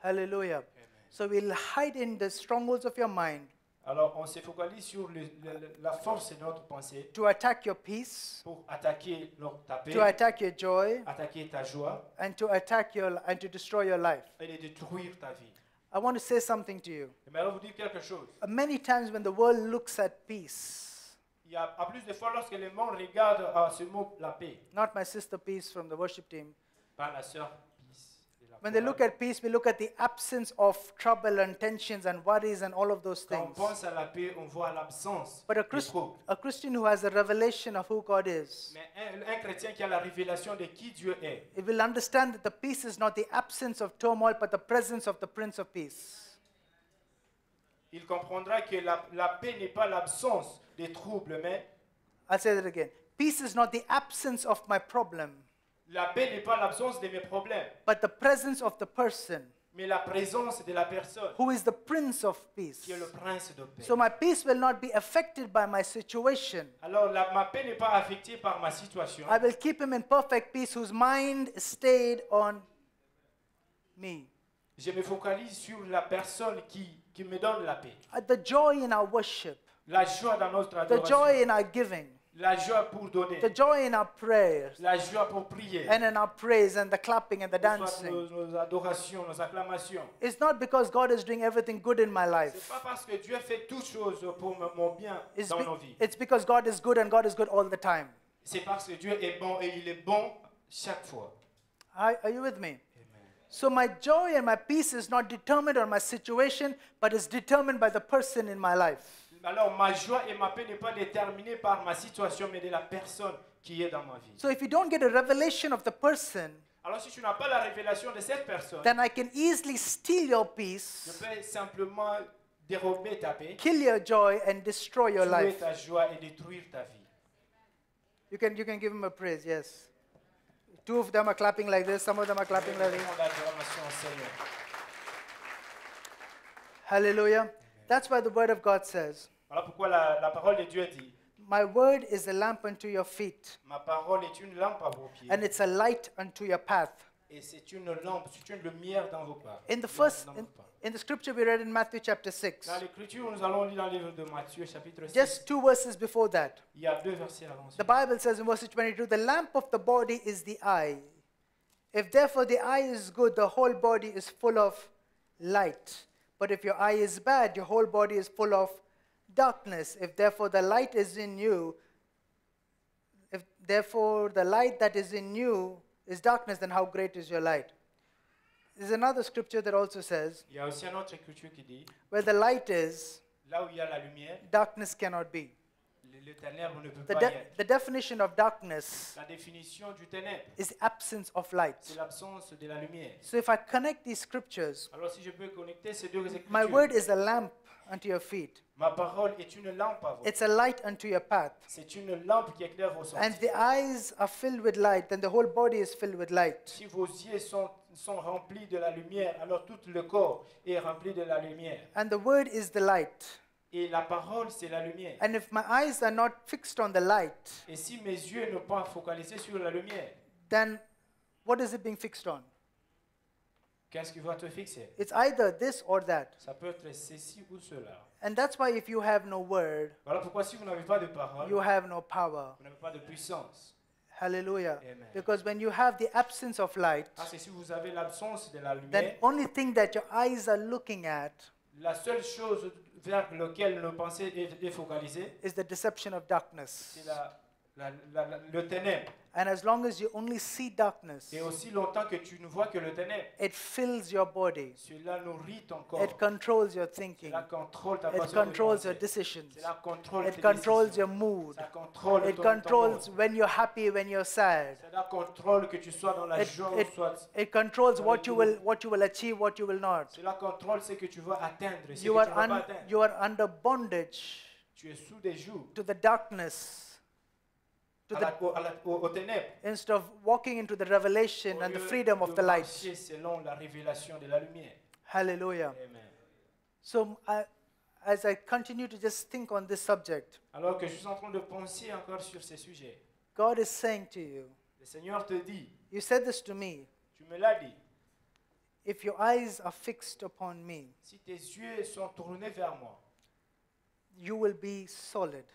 Hallelujah. So we'll hide in the strongholds of your mind Alors on se focalise sur le- le- la force de notre pensée to attack your peace, pour attaquer leur, ta paix, to attack your joy, attaquer ta joie and to attack your and to destroy your life. et de détruire ta vie. I want to say something to you. Vous dire quelque chose. Uh, Many times when the world looks at peace, Il y a à plus de fois lorsque le monde regarde à ce mot la paix, not my sister peace from the worship team, par la sœur Peace. de la when they look at peace, we look at the absence of trouble and tensions and worries and all of those things. Quand on pense à la paix, on voit l'absence But a, Christ, a Christian who has a revelation of who God is, Mais un, un chrétien qui a la révélation de qui Dieu est, it will understand that the peace is not the absence of turmoil, but the presence of the Prince of Peace. il comprendra que la, la paix n'est pas l'absence des troubles, mais I'll say that again. Peace is not the absence of my problem, la paix n'est pas l'absence de mes problèmes, but the presence of the person mais la présence de la personne who is the Prince of Peace. qui est le prince de paix. So my peace will not be affected by my situation. Alors la- ma paix n'est pas affectée par ma situation. I will keep him in perfect peace whose mind stayed on me. Je me focalise sur la personne qui, qui me donne la paix. Uh, The joy in our worship, La joie dans notre the adoration. joy in our giving, La joie pour donner. the joy in our prayers, La joie pour prier. and in our praise and the clapping and the Que ce soit dancing. Nos, nos adorations, nos acclamations. It's not because God is doing everything good in my C'est life. pas parce que Dieu fait toutes choses pour mon bien It's, dans be- nos vies. it's because God is good and God is good all the time. C'est parce que Dieu est bon et il est bon chaque fois. Are, are you with me? So my joy and my peace is not determined on my situation, but is determined by the person in my life. Alors ma joie et ma paix n'est pas déterminée par ma situation, mais de la personne qui est dans ma vie. So if you don't get a revelation of the person, Alors si tu n'as pas la révélation de cette personne, then I can easily steal your je peace, peux simplement dérober ta paix, kill your joy, and destroy your life. ta joie et détruire ta vie. You can, you can give him a praise, yes. Two of them are clapping like this, some of them are clapping like this. Hallelujah. That's why the word of God says, Voilà pourquoi la, la parole de Dieu dit, My word is a lamp unto your feet, ma parole est une lampe à vos pieds and it's a light unto your path. et c'est une lampe, c'est une lumière dans vos pas. In the first, in, in the scripture we read in Matthew chapter 6, Dans l'écriture, nous allons lire dans le livre de Matthieu, chapitre 6. just two verses before that, Il y a deux versets avant the. Bible says in verse 22, The lamp of the body is the eye. If therefore the eye is good, the whole body is full of light. But if your eye is bad, your whole body is full of darkness. If therefore the light is in you, if therefore the light that is in you is darkness, then how great is your light? There's another scripture that also says, Il y a aussi une autre qui dit, Where the light is, là où il y a la lumière, darkness cannot be. The, de- the definition of darkness La définition du ténèbre, is absence of light. c'est l'absence de la lumière. So if I connect these scriptures, Alors si je peux connecter ces deux écritures, my word is a lamp unto your feet. ma parole est une lampe à vos It's a light unto your path. C'est une lampe qui éclaire vos And the eyes are filled with light, then the whole body is filled with light. Sont, sont remplis de la lumière, alors tout le corps est rempli de la lumière. And the word is the light. Et la parole, c'est la lumière. And if my eyes are not fixed on the light, Et si mes yeux ne sont pas focalisés sur la lumière, then what is it being fixed on? qu'est-ce qui va te fixer? It's either this or that. Ça peut être ceci ou cela. And that's why if you have no word, Voilà pourquoi si vous n'avez pas de parole, you have no power. vous n'avez pas de puissance. Hallelujah. Amen. Because when you have the absence of light, Parce que si vous avez l'absence de la lumière, only thing that your eyes are looking at la seule chose vers laquelle nos pensées est, est focalisée, is the deception of darkness. c'est la, la- la- la- le ténèbre. And as long as you only see darkness, Et aussi longtemps que tu ne vois que le ténèbre, it fills your body. cela nourrit ton corps. It controls your thinking. Cela contrôle ta It façon de controls your penser. decisions. Cela contrôle It tes controls décisions. your mood. Ça contrôle It ton, ton controls when you're happy, when you're sad. Cela contrôle que tu sois dans la It, joie it, ou soit. it controls what you will what you will achieve, what you will not. Cela contrôle ce que tu vas atteindre ce You que are tu ne vas pas un, atteindre. you are under bondage Tu es sous des joues, to the darkness, to the, la- au- à la- au- aux ténèbres. instead of walking into the revelation and the freedom of the light. selon la révélation de la lumière. Hallelujah. Amen. So I, as I continue to just think on this subject, Alors que je suis en train de penser encore sur ces sujets, God is saying to you, le Seigneur te dit, you said this to me, tu me l'as dit, if your eyes are fixed upon me, si tes yeux sont tournés vers moi, you will be solid.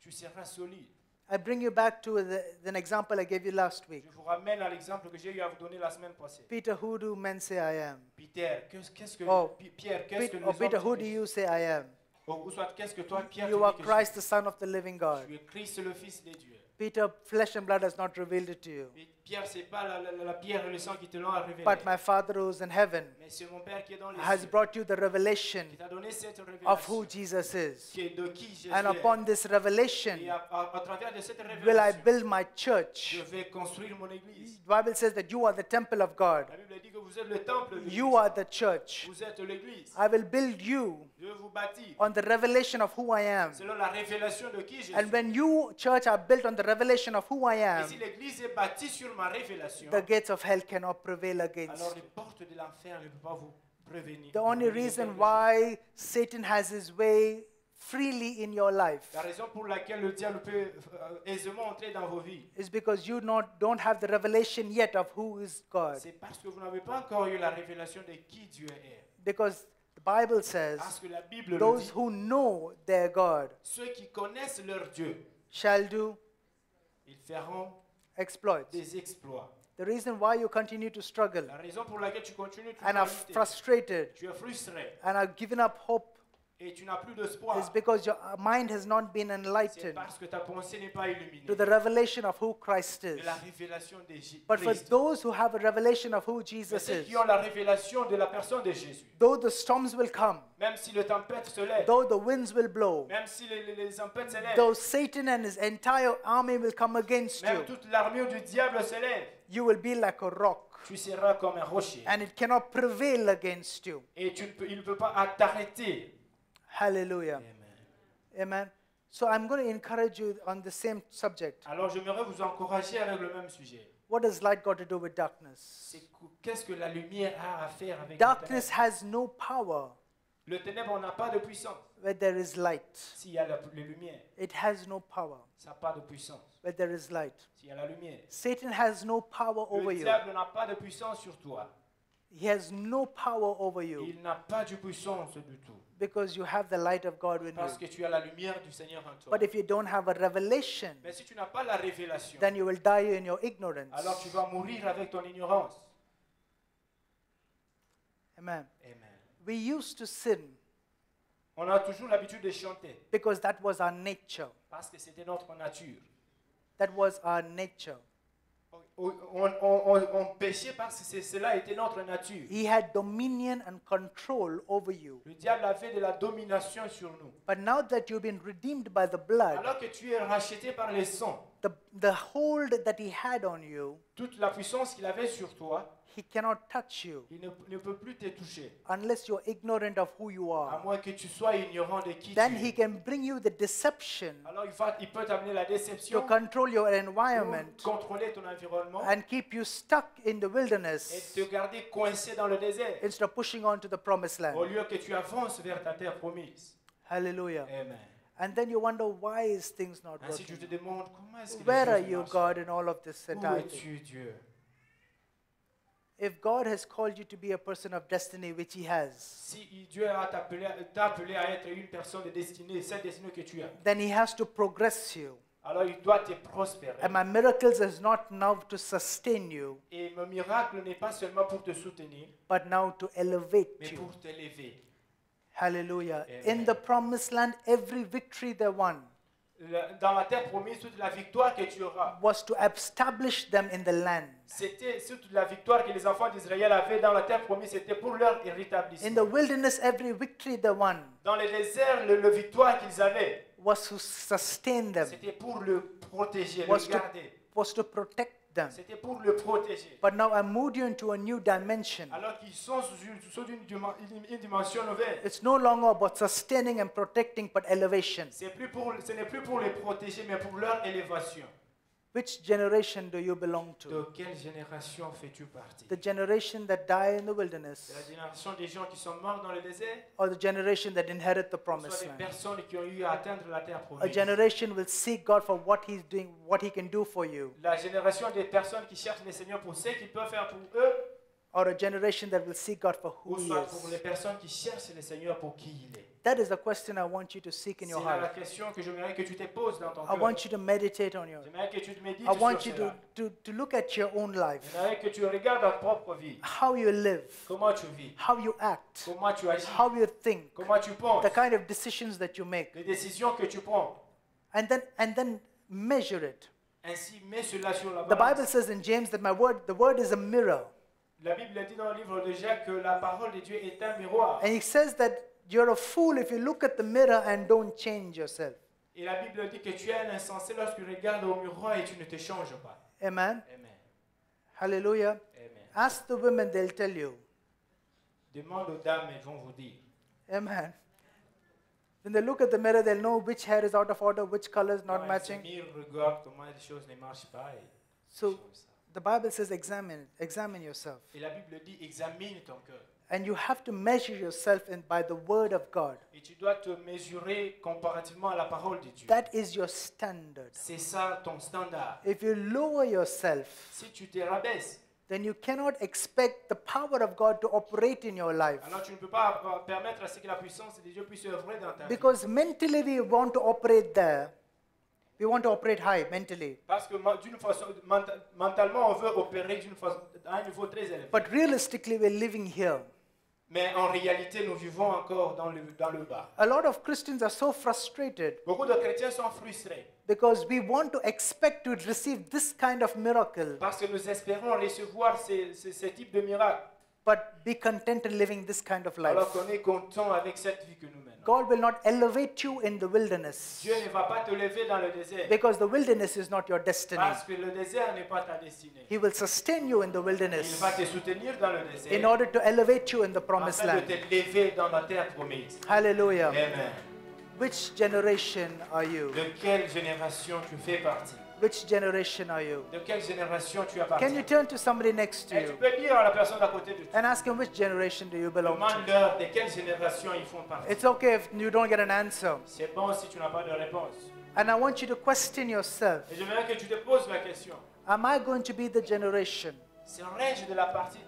tu seras solide. I bring you back to the, an example I gave you last week. Je vous ramène à l'exemple que j'ai eu à vous donner la semaine passée. Peter, who do men say I am? Peter, qu'est-ce que Oh. Pierre, qu'est-ce que oh, Peter, les or hommes Peter, who do you say I am? Ou ou soit qu'est-ce que toi Pierre You are Christ, the Son of the living God. Tu es Christ le fils de Dieu. Peter, flesh and blood has not revealed it to you, Et Pierre, c'est pas la, la- la pierre et le sang qui te l'ont révélé. but my Father who's in heaven Mais c'est mon Père qui est dans les has cieux. brought you the revelation qui t'a donné cette of who Jesus is. qui est de qui Jésus And est. upon this revelation, à, à- à travers de cette will I build my je church. vais construire mon église. The Bible says that you are the temple of God. La Bible dit que vous êtes le temple de You are the church. Vous êtes l'église. I will build you Je vous on the revelation of who I am. selon la révélation de qui je And when you, church, are built on the revelation of who I Et am, si l'église est bâtie sur ma révélation, the gates of hell cannot prevail alors against. les portes de l'enfer ne peuvent pas vous prévenir. The only reason why Satan has his way freely in your life La raison pour laquelle le diable peut euh, aisément entrer dans vos vies, is because you not, don't have the revelation yet of who is God. c'est parce que vous n'avez pas encore eu la révélation de qui Dieu est. Because the Bible says, Parce que la Bible le those dit, who know their God ceux qui connaissent leur Dieu, shall do ils feront exploits. des exploits. The reason why you continue to struggle La raison pour laquelle tu continues, tu, and are frustrated tu es frustré and are giving up hope et tu n'as plus d'espoir, is because your uh, mind has not been c'est enlightened parce que ta pensée n'est pas illuminée to the revelation of who Christ de is. la révélation de Jésus. But for those who have a revelation of who Mais Jesus ceux is, qui ont la révélation de la personne de Jésus, though the storms will come, même si le tempête se lève, though the winds will blow, même si les, les- les tempêtes se lèvent, though Satan and his entire army will come against même you, toute l'armure du diable se lève, you will be like a rock tu seras comme un rocher. and it cannot prevail against you. Et tu ne peux, il ne peut pas t'arrêter. Hallelujah. Amen. Amen. So I'm going to encourage you on the same subject. Alors j'aimerais vous encourager avec le même sujet. What does light got to do with darkness? Qu'est-ce que la lumière a à faire avec le Darkness has no power Le ténèbre n'a pas de puissance. where there is light. S'il y a la, les lumières, It has no power ça n'a pas de puissance. where there is light. S'il y a la lumière, Satan has no power over le you. diable n'a pas de puissance sur toi. He has no power over you Il n'a pas de puissance du tout. Because you have the light of God in Parce you. que tu as la lumière du Seigneur en toi. But if you don't have a revelation, Mais si tu n'as pas la révélation, then you will die in your ignorance. alors tu vas mourir avec ton ignorance. Amen. Amen. We used to sin On a toujours l'habitude de chanter because that was our nature. parce que c'était notre nature. That was our nature. On, on- on- on péchait parce que cela était notre nature. He had dominion and control over you. Le diable avait de la domination sur nous. But now that you've been redeemed by the blood, Alors que tu es racheté par les sangs, the, the hold that he had on you, toute la puissance qu'il avait sur toi, he cannot touch you il ne, ne peut plus te toucher. unless you're ignorant of who you À are. moins que tu sois ignorant de qui Then tu he es. can bring you the deception Alors il, va- il peut t'amener la to control your pour environment contrôler ton environnement and keep you stuck in the et wilderness te garder coincé dans le désert instead of pushing on to the promised au land. lieu que tu avances vers ta terre promise. Hallelujah. Amen. And then you wonder why is things not Ainsi working? demandes comment est-ce que les Where are you. God, in all of this Où es-tu Dieu If God has called you to be a person of destiny, which He has, Si Dieu a t'appelé appelé à être une personne de destinée, cette destinée que tu as, then He has to progress you. alors il doit te prospérer. And my miracles is not now to sustain you, Et mon miracle n'est pas seulement pour te soutenir, but now to elevate mais you. pour t'élever. Hallelujah. Amen. In the promised land, every victory they won La- Dans la terre promise, toute la victoire que tu auras, was to establish them in the land. c'était toute la victoire que les enfants d'Israël avaient dans la terre promise, c'était pour leur In the rétablissement. wilderness, every victory they won Dans le désert, le, le victoire qu'ils avaient, was to sustain them, c'était pour le protéger, was le to, garder. was to protect them. C'était pour le protéger. But now I moved you into a new dimension. Alors qu'ils sont sous une, sous une une- dimension nouvelle. It's no longer about sustaining and protecting, but elevation. C'est plus pour, ce n'est plus pour les protéger, mais pour leur élévation. Which generation do you belong De to? quelle génération fais-tu partie The generation that die in the C'est la wilderness, génération des gens qui sont morts dans le désert or the generation that inherit the soit promised land? personnes qui ont eu à atteindre la terre A generation will seek God for what He's doing, what He can do for you, La génération des personnes qui cherchent le Seigneur pour ce qu'il peut faire pour eux, or a generation that will seek God for ou who He soit pour les is. personnes qui cherchent le Seigneur pour qui il est. That is the question I want you to seek in your là la heart. question que j'aimerais que tu te poses dans ton I cœur. want you to meditate on your. J'aimerais que tu te médites I want you cela. to, to, to look at your own life, J'aimerais que tu regardes ta propre vie. how you live, Comment tu vis how you act, Comment tu agis how you think, Comment tu penses the kind of decisions that you make, Les décisions que tu prends. and then and then measure it. Ainsi, mets cela sur la The balance. Bible says in James that my word, the word is a mirror. La Bible dit dans le livre de Jacques que la parole de Dieu est un miroir. And he says that you're a fool if you look at the mirror and don't change yourself. Et la Bible dit que tu es un insensé lorsque tu regardes au miroir et tu ne te changes pas. Amen. Amen. Hallelujah. Amen. Ask the women, they'll tell you. Demande aux dames, elles vont vous dire. Amen. When they look at the mirror, they'll know which hair is out of order, which color is not Quand elles matching. se mirent, regardent comment les choses ne marchent pas. et So the Bible says examine, examine yourself. Et la Bible dit examine ton cœur. And you have to measure yourself in, by the word of God. Et tu dois te mesurer comparativement à la parole de Dieu. That is your standard. C'est ça ton standard. If you lower yourself, Si tu te rabaisses, then you cannot expect the power of God to operate in your life. alors tu ne peux pas permettre à ce que la puissance de Dieu puisse œuvrer dans ta vie. Because mentally we want to operate there. We want to operate high mentally. Parce que d'une façon, mentalement, on veut opérer d'une façon, à un niveau très élevé. But realistically, we're living here. Mais en réalité, nous vivons encore dans le, dans le bas. A lot of Christians are so frustrated Beaucoup de chrétiens sont frustrés. because we want to expect to receive this kind of miracle, parce que nous espérons recevoir ces, ces, ces types de miracles, but be content in living this kind of life. alors qu'on est content avec cette vie que nous menons. God will not elevate you in the wilderness Dieu ne va pas te lever dans le désert because the wilderness is not your destiny. parce que le désert n'est pas ta destinée. He will sustain you in the Il wilderness va te soutenir dans le in order to elevate you in the promised afin de land. te lever dans la terre promise. Hallelujah. Amen. Which generation are you? De quelle génération tu fais partie Which generation are you? De quelle génération tu Can you turn to somebody next to Et tu you peux dire à la personne à côté de toi, and ask him which generation do you belong to? demande-leur de quelle génération ils font partie. It's okay if you don't get an answer. C'est bon si tu n'as pas de réponse. And I want you to question yourself Et j'aimerais que tu te poses la question. Am I going to be the generation Serais-je de la partie,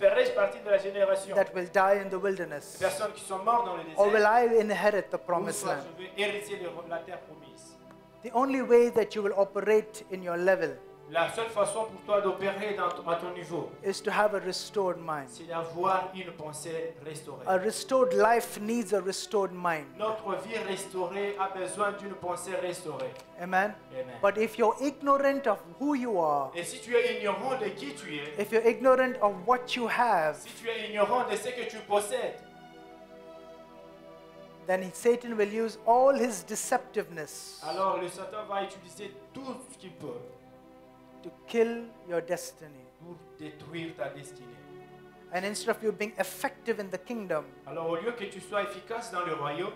ferais-je partie de la génération that will die in the des wilderness? personnes qui sont mortes dans le désert Or will I inherit the ou promised land? je vais hériter de la terre promise The only way that you will operate in your level La seule façon pour toi d'opérer à ton niveau, is to have a restored mind. c'est d'avoir une pensée restaurée. A restored life needs a restored mind. Notre vie restaurée a besoin d'une pensée restaurée. Amen. Amen. But if you're ignorant of who you are, Et si tu es ignorant de qui tu es, if you're ignorant of what you have, si tu es ignorant de ce que tu possèdes, then Satan will use all his deceptiveness alors le Satan va utiliser tout ce qu'il peut to kill your destiny. pour détruire ta destinée. And instead of you being effective in the kingdom, Alors au lieu que tu sois efficace dans le royaume,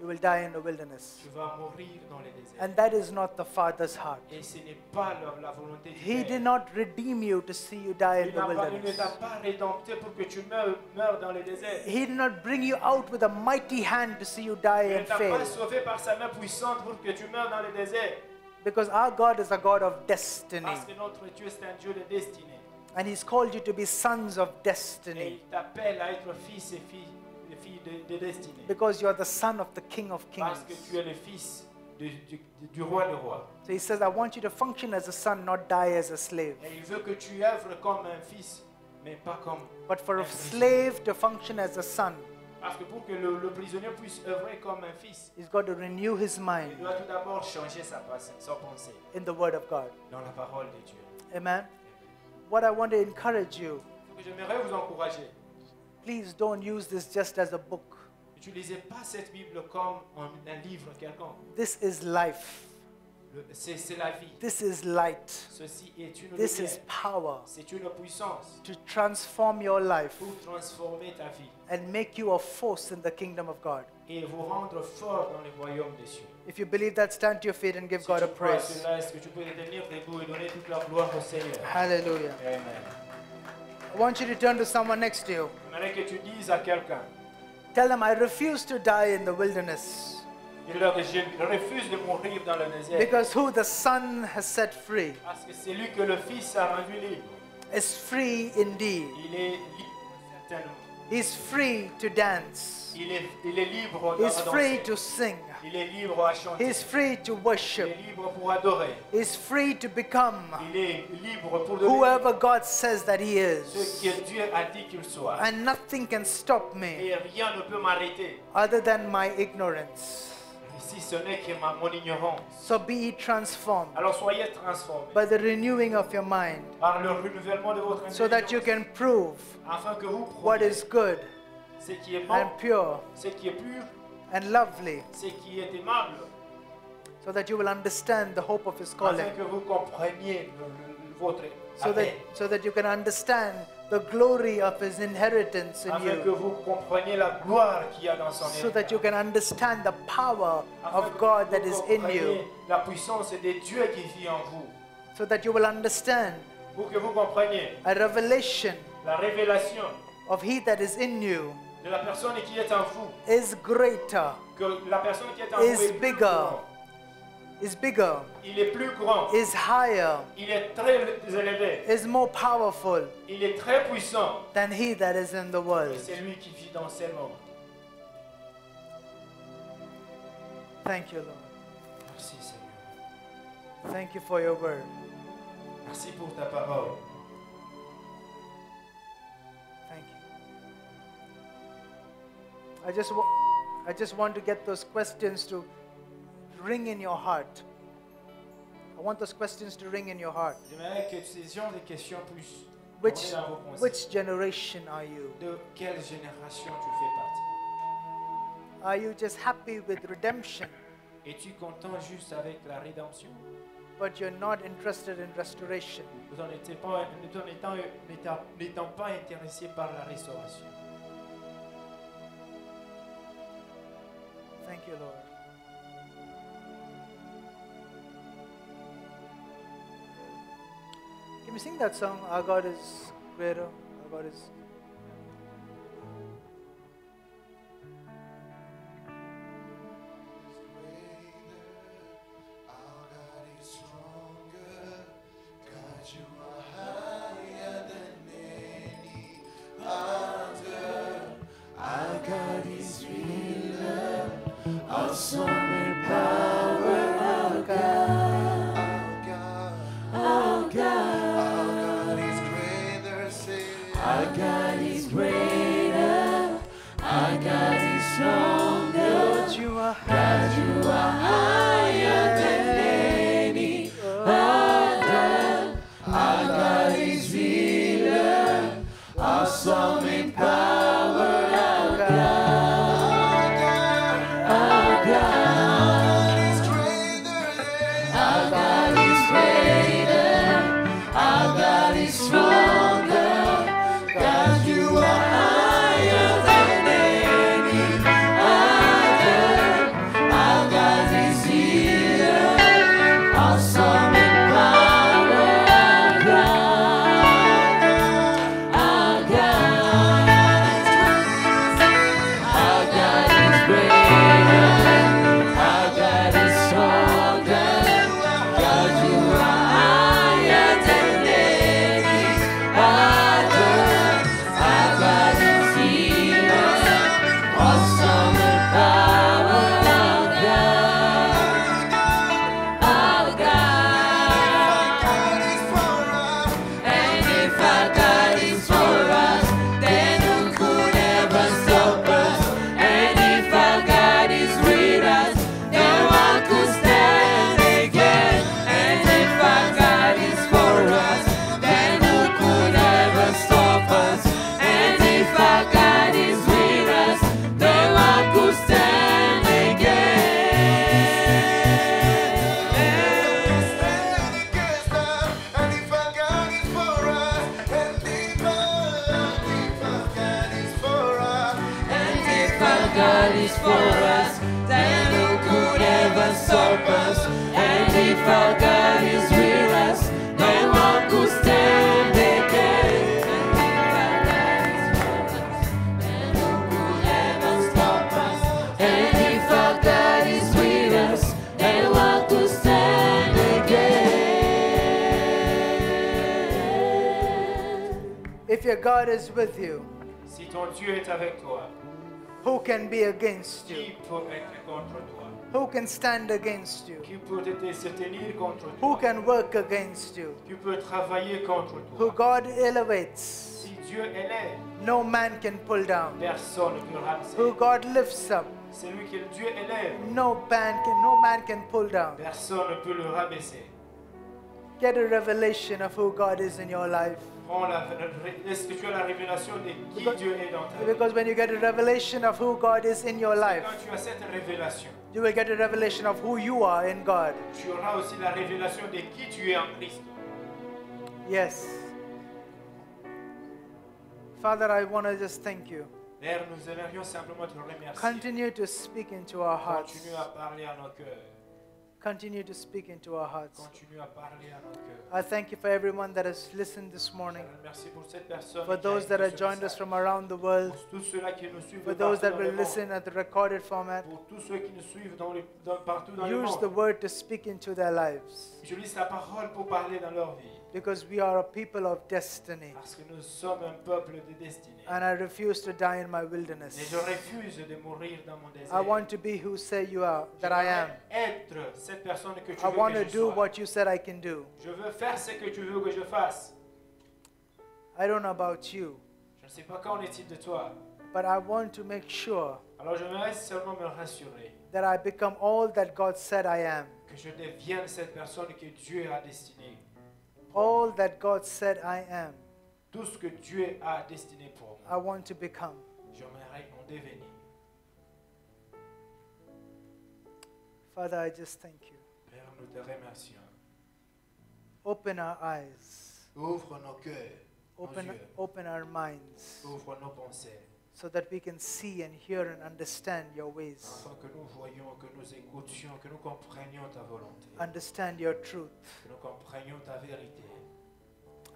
you will die in the wilderness. tu vas mourir dans les déserts. And that is not the Father's heart. Et ce n'est pas la, la volonté du He Père. did not redeem you to see you die in Il the n'a pas- il ne wilderness. t'a pas rédempté pour que tu meurs, meurs dans les déserts. He did not bring you out with a mighty hand to see you die Il ne and t'a fail. pas sauvé par sa main puissante pour que tu meurs dans les déserts. Because our God is a God of destiny. Parce que notre Dieu, c'est un Dieu de destinée. And He's called you to be sons of Et destiny. il t'appelle à être fils et filles, et filles de, de destinée. Because you're the son of the King of Parce que Kings. tu es le fils du, du- du roi des rois. So He says, I want you to function as a son, not die as a slave. Et il veut que tu œuvres comme un fils, mais pas comme. But for a un prisonnier. slave to function as a son, Parce que pour que le, le prisonnier puisse œuvrer comme un fils, he's got to renew his il mind doit tout d'abord changer sa, pensée- sa pensée in the Word of God. dans la parole de Dieu. Amen. What I want to encourage you, j'aimerais vous encourager. Please don't use this just as a book. N'utilisez pas cette Bible comme un, un livre quelconque. This is life. C'est la vie. This is light. Ceci est une This lumière. is power C'est une puissance to transform your life pour transformer ta vie and make you a force in the kingdom of God. et vous rendre fort dans le royaume des cieux. If you believe that, stand to your feet and give Si God a praise. cela, est-ce que tu peux te tenir debout et donner toute la gloire au Seigneur Hallelujah. Amen. I want you to turn to someone next to you. J'aimerais que tu dises à quelqu'un, Tell them, I refuse to die in the wilderness dis-leur que je refuse de mourir dans le désert because who the Son has set free parce que c'est que le Fils a rendu libre. is free indeed. Il est libre certainement. He's free to dance, Il est, il est libre He's free to sing, Il est libre à chanter. He's free to Il worship, est libre pour adorer. He's free to become Il est libre pour devenir whoever God says that He ce is. que Dieu a dit qu'il soit. And nothing can stop me Et rien ne peut m'arrêter other than my ignorance. si ce n'est que ma, mon ignorance. So be ye transformed Alors soyez transformés by the renewing of your mind par le renouvellement de votre so that you intelligence, can prove afin que vous what is good ce qui est bon, and pure ce qui est pur, and lovely, ce qui est aimable, so that you will understand the hope of His calling, afin que vous compreniez le- votre so that, so that you can understand the glory of His inheritance in afin que you, vous compreniez la gloire qu'il y a dans son so that you can understand the power afin of God that is in you, la puissance de Dieu qui vit en vous, so that you will understand pour que vous compreniez a revelation la révélation of He that is in you de la personne qui est en vous, is greater, que la personne qui est en Is vous est plus bigger. grand. is bigger, Il est plus grand, is higher, il est très élevé, is more powerful il est très puissant. than He that is in the world. c'est lui qui vit dans. Thank you, Lord. Merci Seigneur. Thank you for your word. Merci pour ta parole. I just, wa- I just want to get those questions to ring in your heart. I want those questions to ring in your heart. J'aimerais que ces gens des questions puissent Which, rentrer dans vos pensées. which generation are you? De quelle génération tu fais partie Are you just happy with redemption, Es-tu content juste avec la rédemption? But you're not interested in restoration? Tout en n'étant pas, tout en étant- n'étant- n'étant pas intéressé par la restauration. Thank you, Lord. Can we sing that song? Our God is greater. Our God is. With you, Si ton Dieu est avec toi, who can be against qui you? peut être contre toi Who can stand against you? Qui peut te- se tenir contre Who can work against you? Qui peut travailler contre Who God elevates, Si Dieu élève, no man can pull down. personne ne peut ramasser. Who God lifts up, Celui que Dieu élève, no man can, no man can pull down. personne ne peut le rabaisser. Get a revelation of who God is in your life. Prends la, est-ce que tu as la révélation de qui Because- Dieu est dans ta vie Because when you get a revelation of who God is in your life, Quand tu as cette révélation, you will get a revelation of who you are in God. tu auras aussi la révélation de qui tu es en Christ. Yes. Father, I want to just thank you. Père, nous aimerions simplement te remercier. Continue to speak into our hearts. Continue à parler à nos cœurs. Continue to speak into our hearts. Continue à parler à nos cœurs. I thank you for everyone that has listened this morning. Euh, merci pour cette personne. For qui a those that écouté have ce joined us message. from around the world. Pour tous ceux-là qui nous suivent For de those partout that dans will le monde. listen at the recorded format. Pour tous ceux qui nous suivent dans le- dans- partout dans le Use the monde. word to speak into their lives. J'utilise la parole pour parler dans leur vie. Because we are a people of destiny. Parce que nous sommes un peuple de destinée. And I refuse to die in my Et wilderness. je refuse de mourir dans mon désert. I want to be who say you are, that I am. Être cette personne que tu I veux want que to je do sois. what you said I can do. Je veux faire ce que tu veux que je fasse. I don't know about you, Je ne sais pas qu'en est-il de toi, But I want to make sure Alors je voudrais seulement me rassurer that I become all that God said I am. que je devienne cette personne que Dieu a destinée. All that God said I am, Tout ce que Dieu a destiné pour I moi, want to become. j'aimerais en devenir. Father, I just thank you. Père, nous te remercions. Open our eyes, Ouvre nos cœurs, nos open, yeux, open our minds, ouvre nos pensées, so that we can see and hear and understand your ways, afin que nous voyions, que nous écoutions, que nous comprenions ta volonté, understand your truth. que nous comprenions ta vérité.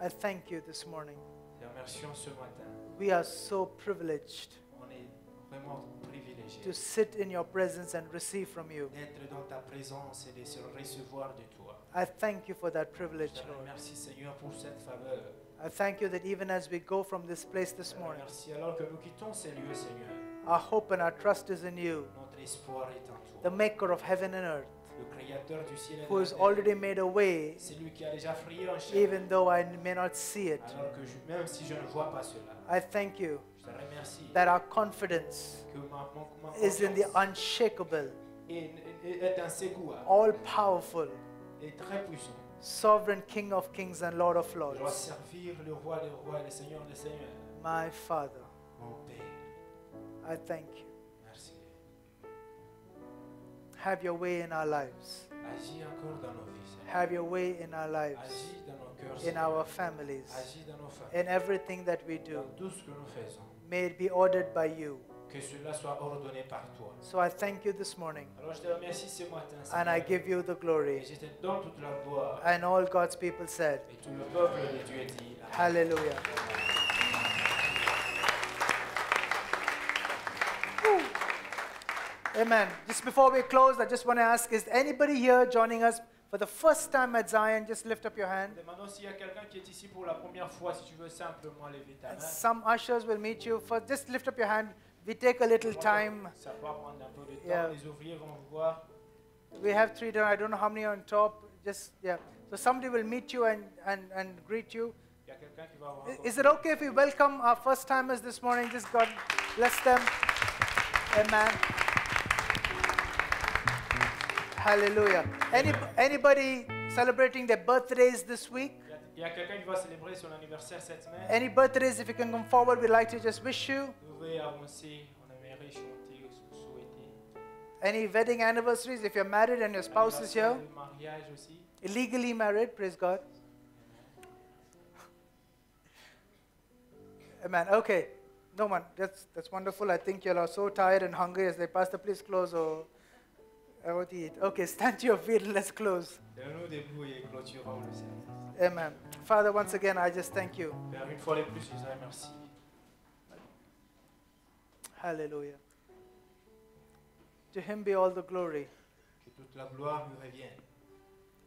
I thank you this morning. Te remercions ce matin. We are so privileged On est vraiment privilégiés to sit in your presence and receive from you. d'être dans ta présence et de se recevoir de toi. I thank you for that privilege, Je te Lord. remercie Seigneur pour cette faveur. I thank you that even as we go from this place this te morning, remercie alors que nous quittons ces lieux, Seigneur. our hope and our trust is in you, Notre espoir est en the toi. maker of heaven and earth, Le Créateur du ciel et de who has already made a way, C'est lui qui a déjà frié en chair. even though I may not see it. Alors que je- même si je ne vois pas cela, I thank you je te remercie that our confidence que ma, mon, ma is in the unshakable, all powerful, et très puissant. sovereign King of kings and Lord of lords, servir le roi des rois et le seigneur des seigneurs. my Father. I thank you. Have your way in our lives. Agis encore dans nos vies, Seigneur. Have your way in our lives, Agis dans nos cœurs, in Seigneur. our families, Agis dans nos familles. in everything that we do. Dans tout ce que nous faisons. May it be ordered by you. Que cela soit ordonné par toi. So I thank you this morning Alors je te remercie ce matin, and I give you the Et glory. je te donne toute la gloire. And all God's people said, Et tout le peuple de Dieu dit Amen. Hallelujah. Amen. Just before we close, I just want to ask is anybody here joining us for the first time at Zion? Just lift up your hand. Maintenant, s'il y a quelqu'un qui est ici pour la première fois, si tu veux simplement lever ta And main. some ushers will meet you. For just lift up your hand. We take a little time. Ça va prendre un peu de temps. Yeah. Les ouvriers vont vous voir. We have three down. I don't know how many on top. Just yeah. So somebody will meet you and, and, and greet you. Il y a quelqu'un qui va avoir I- encore- Is it okay if we welcome our first timers this morning? Just God bless them. Amen. Hallelujah. Any, anybody celebrating their birthdays this week? Il y a- Il y a quelqu'un qui va célébrer son anniversaire cette semaine. Any birthdays, if you can come forward, we'd like to just wish you. Pouvez avancer. On aimerait chanter souhaiter. Any wedding anniversaries, if you're married and your spouse is here. Mariage aussi. Illegally married, praise God. Amen. Okay. No one. That's that's wonderful. I think you all are so tired and hungry as they pass the please close or I want to eat. Okay, stand to your feet let's close. Tenons-nous debout et clôturons le service. Amen. Father, once again I just thank you. Père, une fois de plus, je te remercie. Hallelujah. To him be all the glory. Que toute la gloire lui revienne.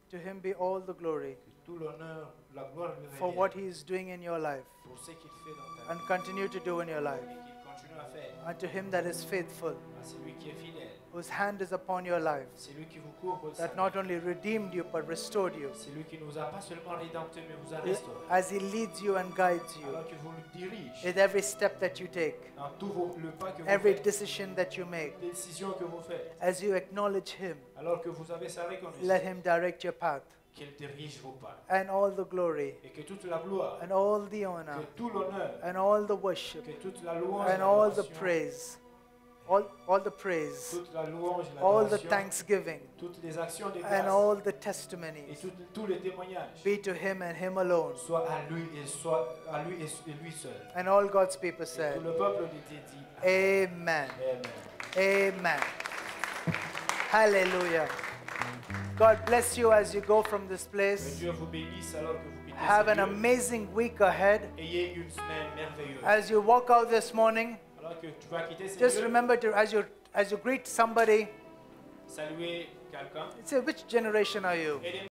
To him be all the glory Que tout l'honneur, la gloire lui for what he is doing in your life Pour ce qu'il fait dans ta and continue to do in your life. Et qu'il continue à faire. And to him that is faithful, À celui qui est fidèle. Whose hand is upon your life, C'est lui qui vous that not only redeemed you but restored you. C'est lui qui nous a pas seulement rédemptés, mais vous a restaurés. as He leads you and guides you Alors que vous le dirige with every step that you take, dans tout vos- le pas que vous every faites, decision that you make, les décisions que vous faites, as you acknowledge Him, alors que vous avez sa reconnaissance, let Him direct your path, qu'il dirige vos pas. and all the glory, Et que toute la gloire, and all the honor, que tout l'honneur, and all the worship, que toute la louange, and all the praise, all, all the praise, louange, all the thanksgiving, toutes les actions de and all the testimonies tout- tous les témoignages be to Him and Him alone. lui et soit à lui et et lui seul. And all God's people said, tout le peuple de dit Amen. Amen. Amen. Hallelujah. God bless you as you go from this place. Dieu vous bénisse alors que vous quittez Have an amazing week ahead. Ayez une semaine merveilleuse. As you walk out this morning, que tu vas quitter ce just remember to as you as you greet somebody, saluer quelqu'un. say which generation are you? Et